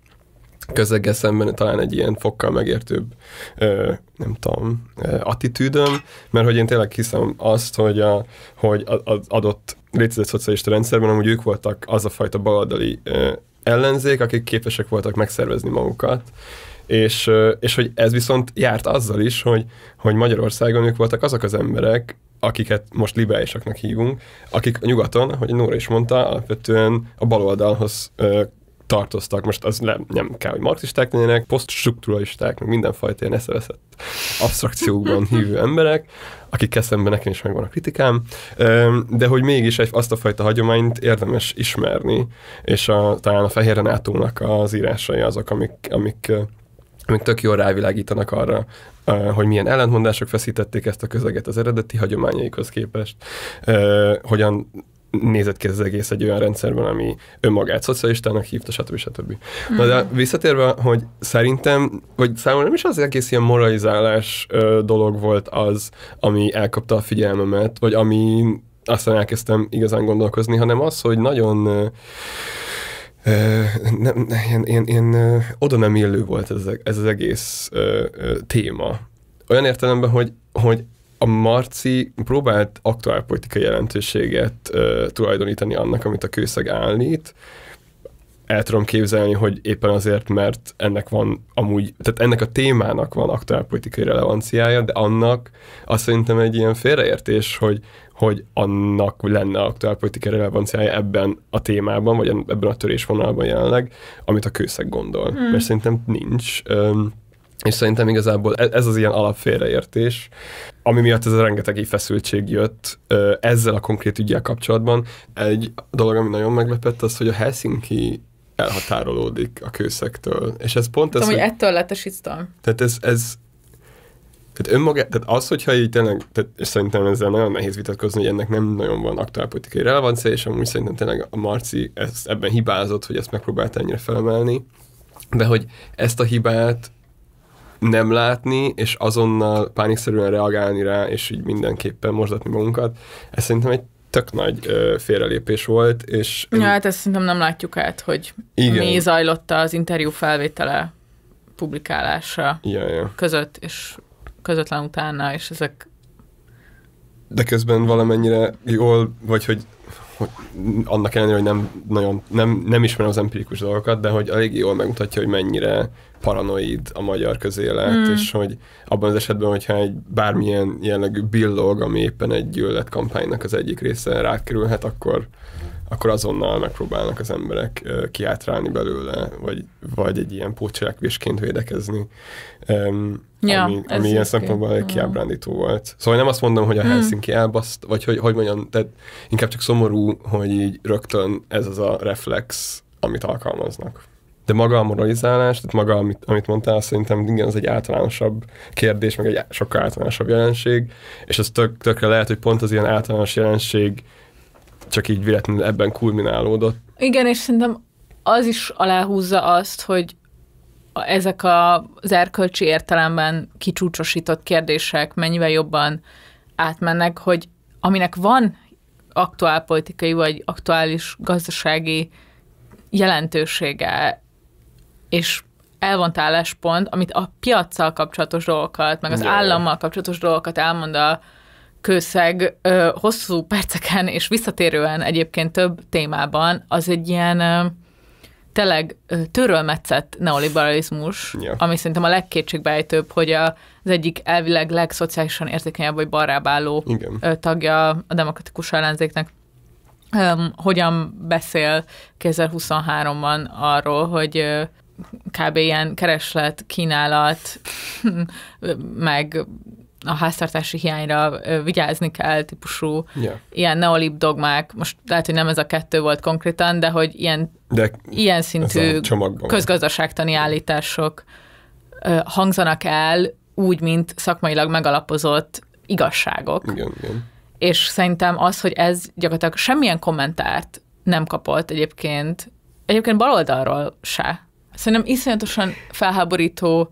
közeggel szemben talán egy ilyen fokkal megértőbb, ö, nem tudom, ö, attitűdöm, mert hogy én tényleg hiszem azt, hogy, a, hogy az adott létezett szocialista rendszerben amúgy ők voltak az a fajta baloldali ö, ellenzék, akik képesek voltak megszervezni magukat, és, és hogy ez viszont járt azzal is, hogy, hogy Magyarországon ők voltak azok az emberek, akiket most liberálisaknak hívunk, akik a nyugaton, hogy Nóra is mondta, alapvetően a baloldalhoz ö, tartoztak. Most az nem, nem kell, hogy marxisták legyenek, posztstrukturalisták, meg mindenfajta ilyen eszeveszett abstrakciókban hívő emberek, akik szemben nekem is megvan a kritikám, de hogy mégis egy, azt a fajta hagyományt érdemes ismerni, és a, talán a Fehér Renátónak az írásai azok, amik, amik amik tök jól rávilágítanak arra, hogy milyen ellentmondások feszítették ezt a közeget az eredeti hagyományaikhoz képest, hogyan nézett ki ez az egész egy olyan rendszerben, ami önmagát szocialistának hívta, stb. stb. Na de visszatérve, hogy szerintem, vagy számomra nem is az egész ilyen moralizálás ö, dolog volt az, ami elkapta a figyelmemet, vagy ami aztán elkezdtem igazán gondolkozni, hanem az, hogy nagyon ö, ö, nem, ilyen, ilyen, ilyen oda nem illő volt ez, ez az egész ö, ö, téma. Olyan értelemben, hogy, hogy a Marci próbált aktuálpolitikai jelentőséget ö, tulajdonítani annak, amit a kőszeg állít. El tudom képzelni, hogy éppen azért, mert ennek van amúgy, tehát ennek a témának van aktuálpolitikai relevanciája, de annak azt szerintem egy ilyen félreértés, hogy, hogy annak lenne aktuálpolitikai relevanciája ebben a témában, vagy ebben a törésvonalban jelenleg, amit a kőszeg gondol. Hmm. Mert szerintem nincs. És szerintem igazából e- ez az ilyen alapfélreértés, ami miatt ez a rengeteg feszültség jött ezzel a konkrét ügyel kapcsolatban. Egy dolog, ami nagyon meglepett, az, hogy a Helsinki elhatárolódik a kőszektől. És ez pont ez, Tudom, hogy hogy, ettől lett a shitstorm. tehát ez, ez tehát önmaga, tehát az, hogyha így tényleg, tehát, és szerintem ezzel nagyon nehéz vitatkozni, hogy ennek nem nagyon van aktuálpolitikai relevancia, és amúgy szerintem tényleg a Marci ezt, ebben hibázott, hogy ezt megpróbált ennyire felemelni, de hogy ezt a hibát nem látni, és azonnal pánikszerűen reagálni rá, és így mindenképpen mozdatni magunkat, ez szerintem egy tök nagy ö, félrelépés volt, és Ja, hát ezt szerintem nem látjuk át, hogy Igen. mi zajlott az interjú felvétele publikálása ja, ja. között, és közvetlen utána, és ezek de közben valamennyire jól, vagy hogy, hogy annak ellenére, hogy nem nagyon, nem, nem ismerem az empirikus dolgokat, de hogy elég jól megmutatja, hogy mennyire paranoid a magyar közélet, Mm. és hogy abban az esetben, hogyha egy bármilyen jellegű billog, ami éppen egy gyűlölet kampánynak az egyik része rákerülhet, akkor, akkor azonnal megpróbálnak az emberek ö, kiátrálni belőle, vagy, vagy egy ilyen pótcselekvésként védekezni. Um, Ja, ami, ami ilyen szempontból Mhm. kiábrándító volt. Szóval nem azt mondom, hogy a Mm. Helsinki elbaszt, vagy hogy, hogy mondjam, tehát inkább csak szomorú, hogy így rögtön ez az a reflex, amit alkalmaznak. De maga a moralizálás, tehát maga, amit, amit mondtál, szerintem igen, az egy általánosabb kérdés, meg egy sokkal általánosabb jelenség, és ez tök, tökre lehet, hogy pont az ilyen általános jelenség csak így véletlenül ebben kulminálódott. Igen, és szerintem az is aláhúzza azt, hogy ezek az erkölcsi értelemben kicsúcsosított kérdések mennyivel jobban átmennek, hogy aminek van aktuálpolitikai vagy aktuális gazdasági jelentősége, és elvont álláspont, amit a piaccal kapcsolatos dolgokat, meg az Ja. állammal kapcsolatos dolgokat elmond a kőszeg ö, hosszú perceken és visszatérően egyébként több témában, az egy ilyen ö, tényleg ö, törölmetszett neoliberalizmus, Ja. ami szerintem a legkétségbejtőbb, hogy a, az egyik elvileg legszociálisan érzékenyebb vagy balrább álló Igen. tagja a demokratikus ellenzéknek, um, hogyan beszél 2023-ban arról, hogy kb. ilyen kereslet, kínálat, meg a háztartási hiányra vigyázni kell típusú Ja. ilyen neolib dogmák, most lehet, hogy nem ez a kettő volt konkrétan, de hogy ilyen, De ilyen szintű közgazdaságtani állítások hangzanak el úgy, mint szakmailag megalapozott igazságok. Igen, igen. És szerintem az, hogy ez gyakorlatilag semmilyen kommentárt nem kapott egyébként, egyébként baloldalról se. Szerintem iszonyatosan felháborító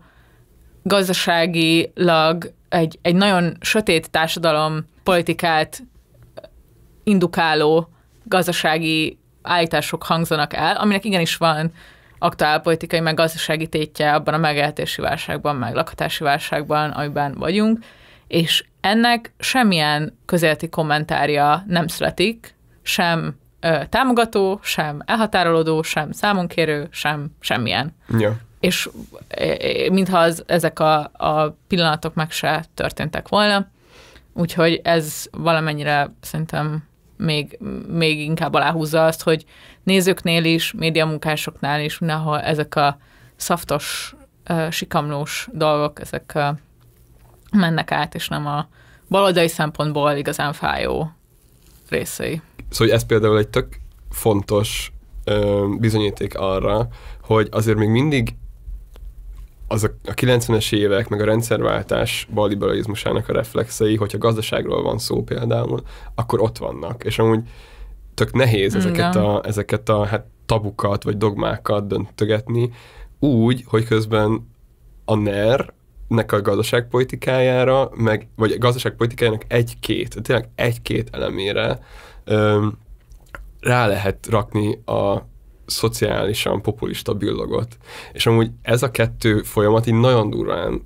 gazdaságilag egy, egy nagyon sötét társadalom politikát indukáló gazdasági állítások hangzanak el, aminek igenis van aktuálpolitikai, meg gazdasági tétje abban a megélhetési válságban, meg lakhatási válságban, amiben vagyunk, és ennek semmilyen közéleti kommentárja nem születik, sem ö, támogató, sem elhatárolódó, sem számonkérő, sem semmilyen. Ja. És mintha az, ezek a, a pillanatok meg se történtek volna, úgyhogy ez valamennyire szerintem még, még inkább aláhúzza azt, hogy nézőknél is, médiamunkásoknál is, mindenhol ezek a szaftos, uh, sikamlós dolgok, ezek uh, mennek át, és nem a baloldali szempontból igazán fájó részei. Szóval ez például egy tök fontos ö, bizonyíték arra, hogy azért még mindig az a, a 90-es évek, meg a rendszerváltás balliberalizmusának a reflexei, hogyha gazdaságról van szó például, akkor ott vannak. És amúgy tök nehéz ezeket Igen. a, ezeket a hát, tabukat vagy dogmákat döntögetni úgy, hogy közben a NER nek a gazdaságpolitikájára, meg, vagy a gazdaságpolitikájának egy-két, tényleg egy-két elemére rá lehet rakni a szociálisan populista billogot. És amúgy ez a kettő folyamat így nagyon durván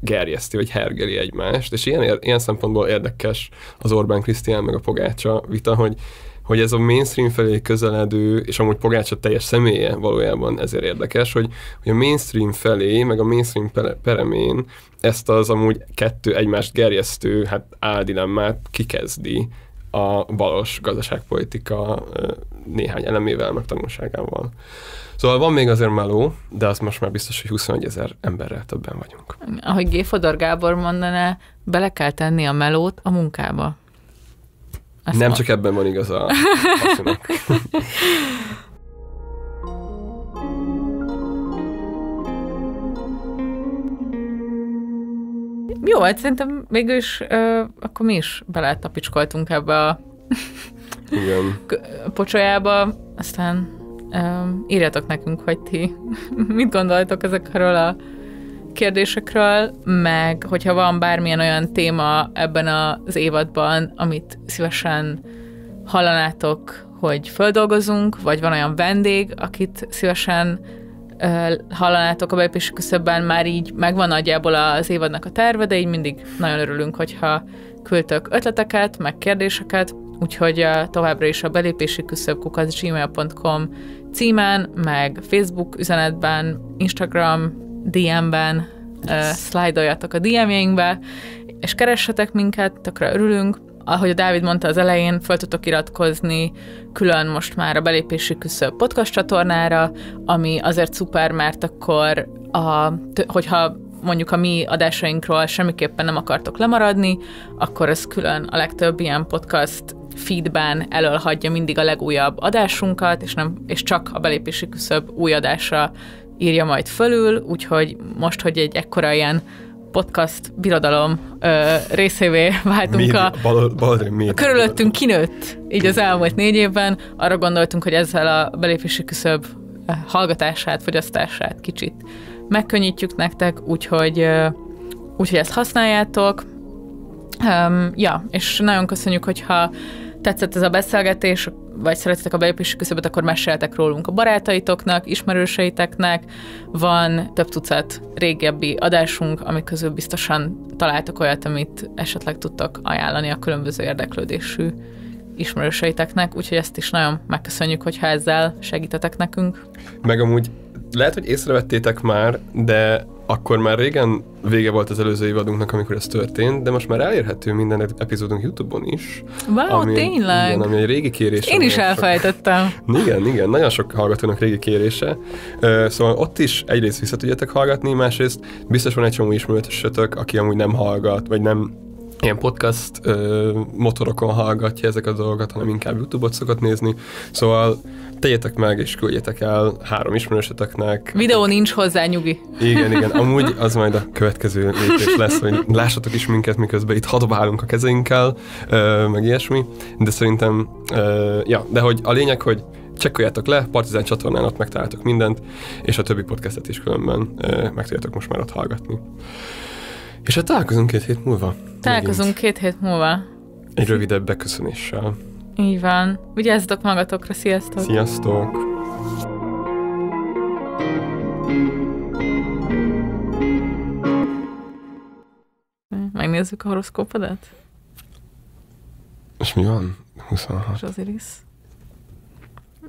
gerjeszti, vagy hergeli egymást, és ilyen, ilyen szempontból érdekes az Orbán Krisztián meg a Pogácsa vita, hogy, hogy ez a mainstream felé közeledő, és amúgy Pogácsa teljes személye valójában ezért érdekes, hogy, hogy a mainstream felé, meg a mainstream pere- peremén ezt az amúgy kettő egymást gerjesztő hát áldilemmát kikezdi a balos gazdaságpolitika néhány elemével, meg tanulságával. Szóval van még azért meló, de az most már biztos, hogy 21 ezer emberrel többen vagyunk. Ahogy G. Fodor Gábor mondaná, bele kell tenni a melót a munkába. Ezt Nem mond- csak ebben van igaza a Jó, hát szerintem végül is ö, akkor mi is beletapicskoltunk ebbe a Igen. pocsolyába, aztán ö, írjatok nekünk, hogy ti mit gondoltok ezekről a kérdésekről, meg hogyha van bármilyen olyan téma ebben az évadban, amit szívesen hallanátok, hogy földolgozunk, vagy van olyan vendég, akit szívesen hallanátok a belépési küszöbben, már így megvan nagyjából az évadnak a terve, de így mindig nagyon örülünk, hogyha küldtök ötleteket, meg kérdéseket, úgyhogy továbbra is a belépési küszöb kukac gmail.com címen, meg Facebook üzenetben, Instagram DM-ben uh, szlájdoljatok a DM-jeinkbe, és keressetek minket, tökre örülünk. Ahogy a Dávid mondta az elején, fel tudtok iratkozni külön most már a belépési küszöb podcast csatornára, ami azért szuper, mert akkor, a, hogyha mondjuk a mi adásainkról semmiképpen nem akartok lemaradni, akkor ez külön a legtöbb ilyen podcast feedben elől hagyja mindig a legújabb adásunkat, és, nem, és csak a belépési küszöb új adása írja majd fölül, úgyhogy most, hogy egy ekkora ilyen podcast birodalom ö, részévé váltunk a, Bal, baloldali média. körülöttünk kinőtt így az elmúlt négy évben, arra gondoltunk, hogy ezzel a belépési küszöb hallgatását, fogyasztását kicsit megkönnyítjük nektek, úgyhogy, úgyhogy ezt használjátok. Um, ja, és nagyon köszönjük, hogyha tetszett ez a beszélgetés, vagy szeretitek a belépési küszöböt, akkor meséltek rólunk a barátaitoknak, ismerőseiteknek. Van több tucat régebbi adásunk, amik közül biztosan találtok olyat, amit esetleg tudtok ajánlani a különböző érdeklődésű ismerőseiteknek, úgyhogy ezt is nagyon megköszönjük, hogyha ezzel segítetek nekünk. Meg amúgy lehet, hogy észrevettétek már, de akkor már régen vége volt az előző évadunknak, amikor ez történt, de most már elérhető minden epizódunk YouTube-on is. Wow, tényleg? Igen, ami egy régi kérés. Én is nagyon sok-. Igen, igen, nagyon sok hallgatónak régi kérése. Szóval ott is egyrészt vissza tudjátok hallgatni, másrészt biztos van egy csomó ismerősötök, aki amúgy nem hallgat, vagy nem ilyen podcast ö, motorokon hallgatja ezek a dolgokat, hanem inkább YouTube-ot szokott nézni. Szóval tegyetek meg és küldjetek el három ismerősötöknek. Videó nincs hozzá, nyugi. Igen, igen. Amúgy az majd a következő lépés lesz, hogy lássatok is minket, miközben itt hadobálunk a kezeinkkel, ö, meg ilyesmi. De szerintem, ö, ja, de hogy a lényeg, hogy csekkoljátok le, Partizán csatornán ott megtaláltok mindent, és a többi podcastet is különben ö, meg tudjátok most már ott hallgatni. És hát találkozunk két hét múlva. Találkozunk megint. két hét múlva. Egy rövidebb beköszönéssel. Így van. Vigyázzatok magatokra, sziasztok! Sziasztok! Megnézzük a horoszkópodat? És mi van? 26. Zsozirisz.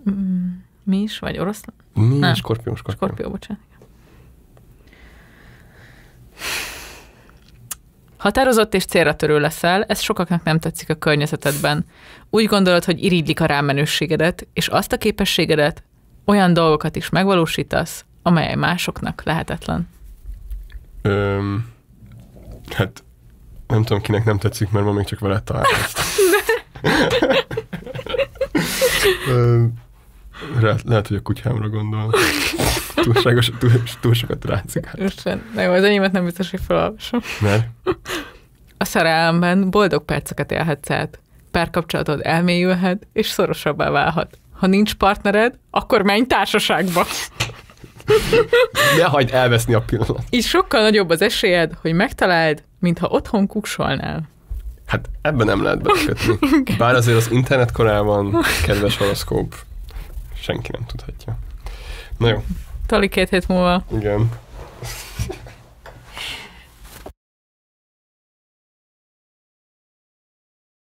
Mm, mi is? Vagy oroszlán Mi? Nem. Skorpió, skorpió. Skorpió, bocsánat. Határozott és célra törő leszel, ez sokaknak nem tetszik a környezetedben. Úgy gondolod, hogy irigylik a rámenőségedet, és azt a képességedet, olyan dolgokat is megvalósítasz, amely másoknak lehetetlen. Öm, hát nem tudom, kinek nem tetszik, mert ma még csak veled találkoztam. Öm, lehet, hogy a kutyámra gondol. Túlságos, túl, túl sokat rázik. Isten, de jó, az enyémet nem biztos, hogy felolvasom. Mert? A szerelemben boldog perceket élhetsz át. Párkapcsolatod elmélyülhet, és szorosabbá válhat. Ha nincs partnered, akkor menj társaságba. Ne hagyd elveszni a pillanat. Így sokkal nagyobb az esélyed, hogy megtaláld, mintha otthon kuksolnál. Hát ebben nem lehet belekötni. Bár azért az internet korában, kedves horoszkóp, senki nem tudhatja. Na jó, alig két hét múlva. Igen.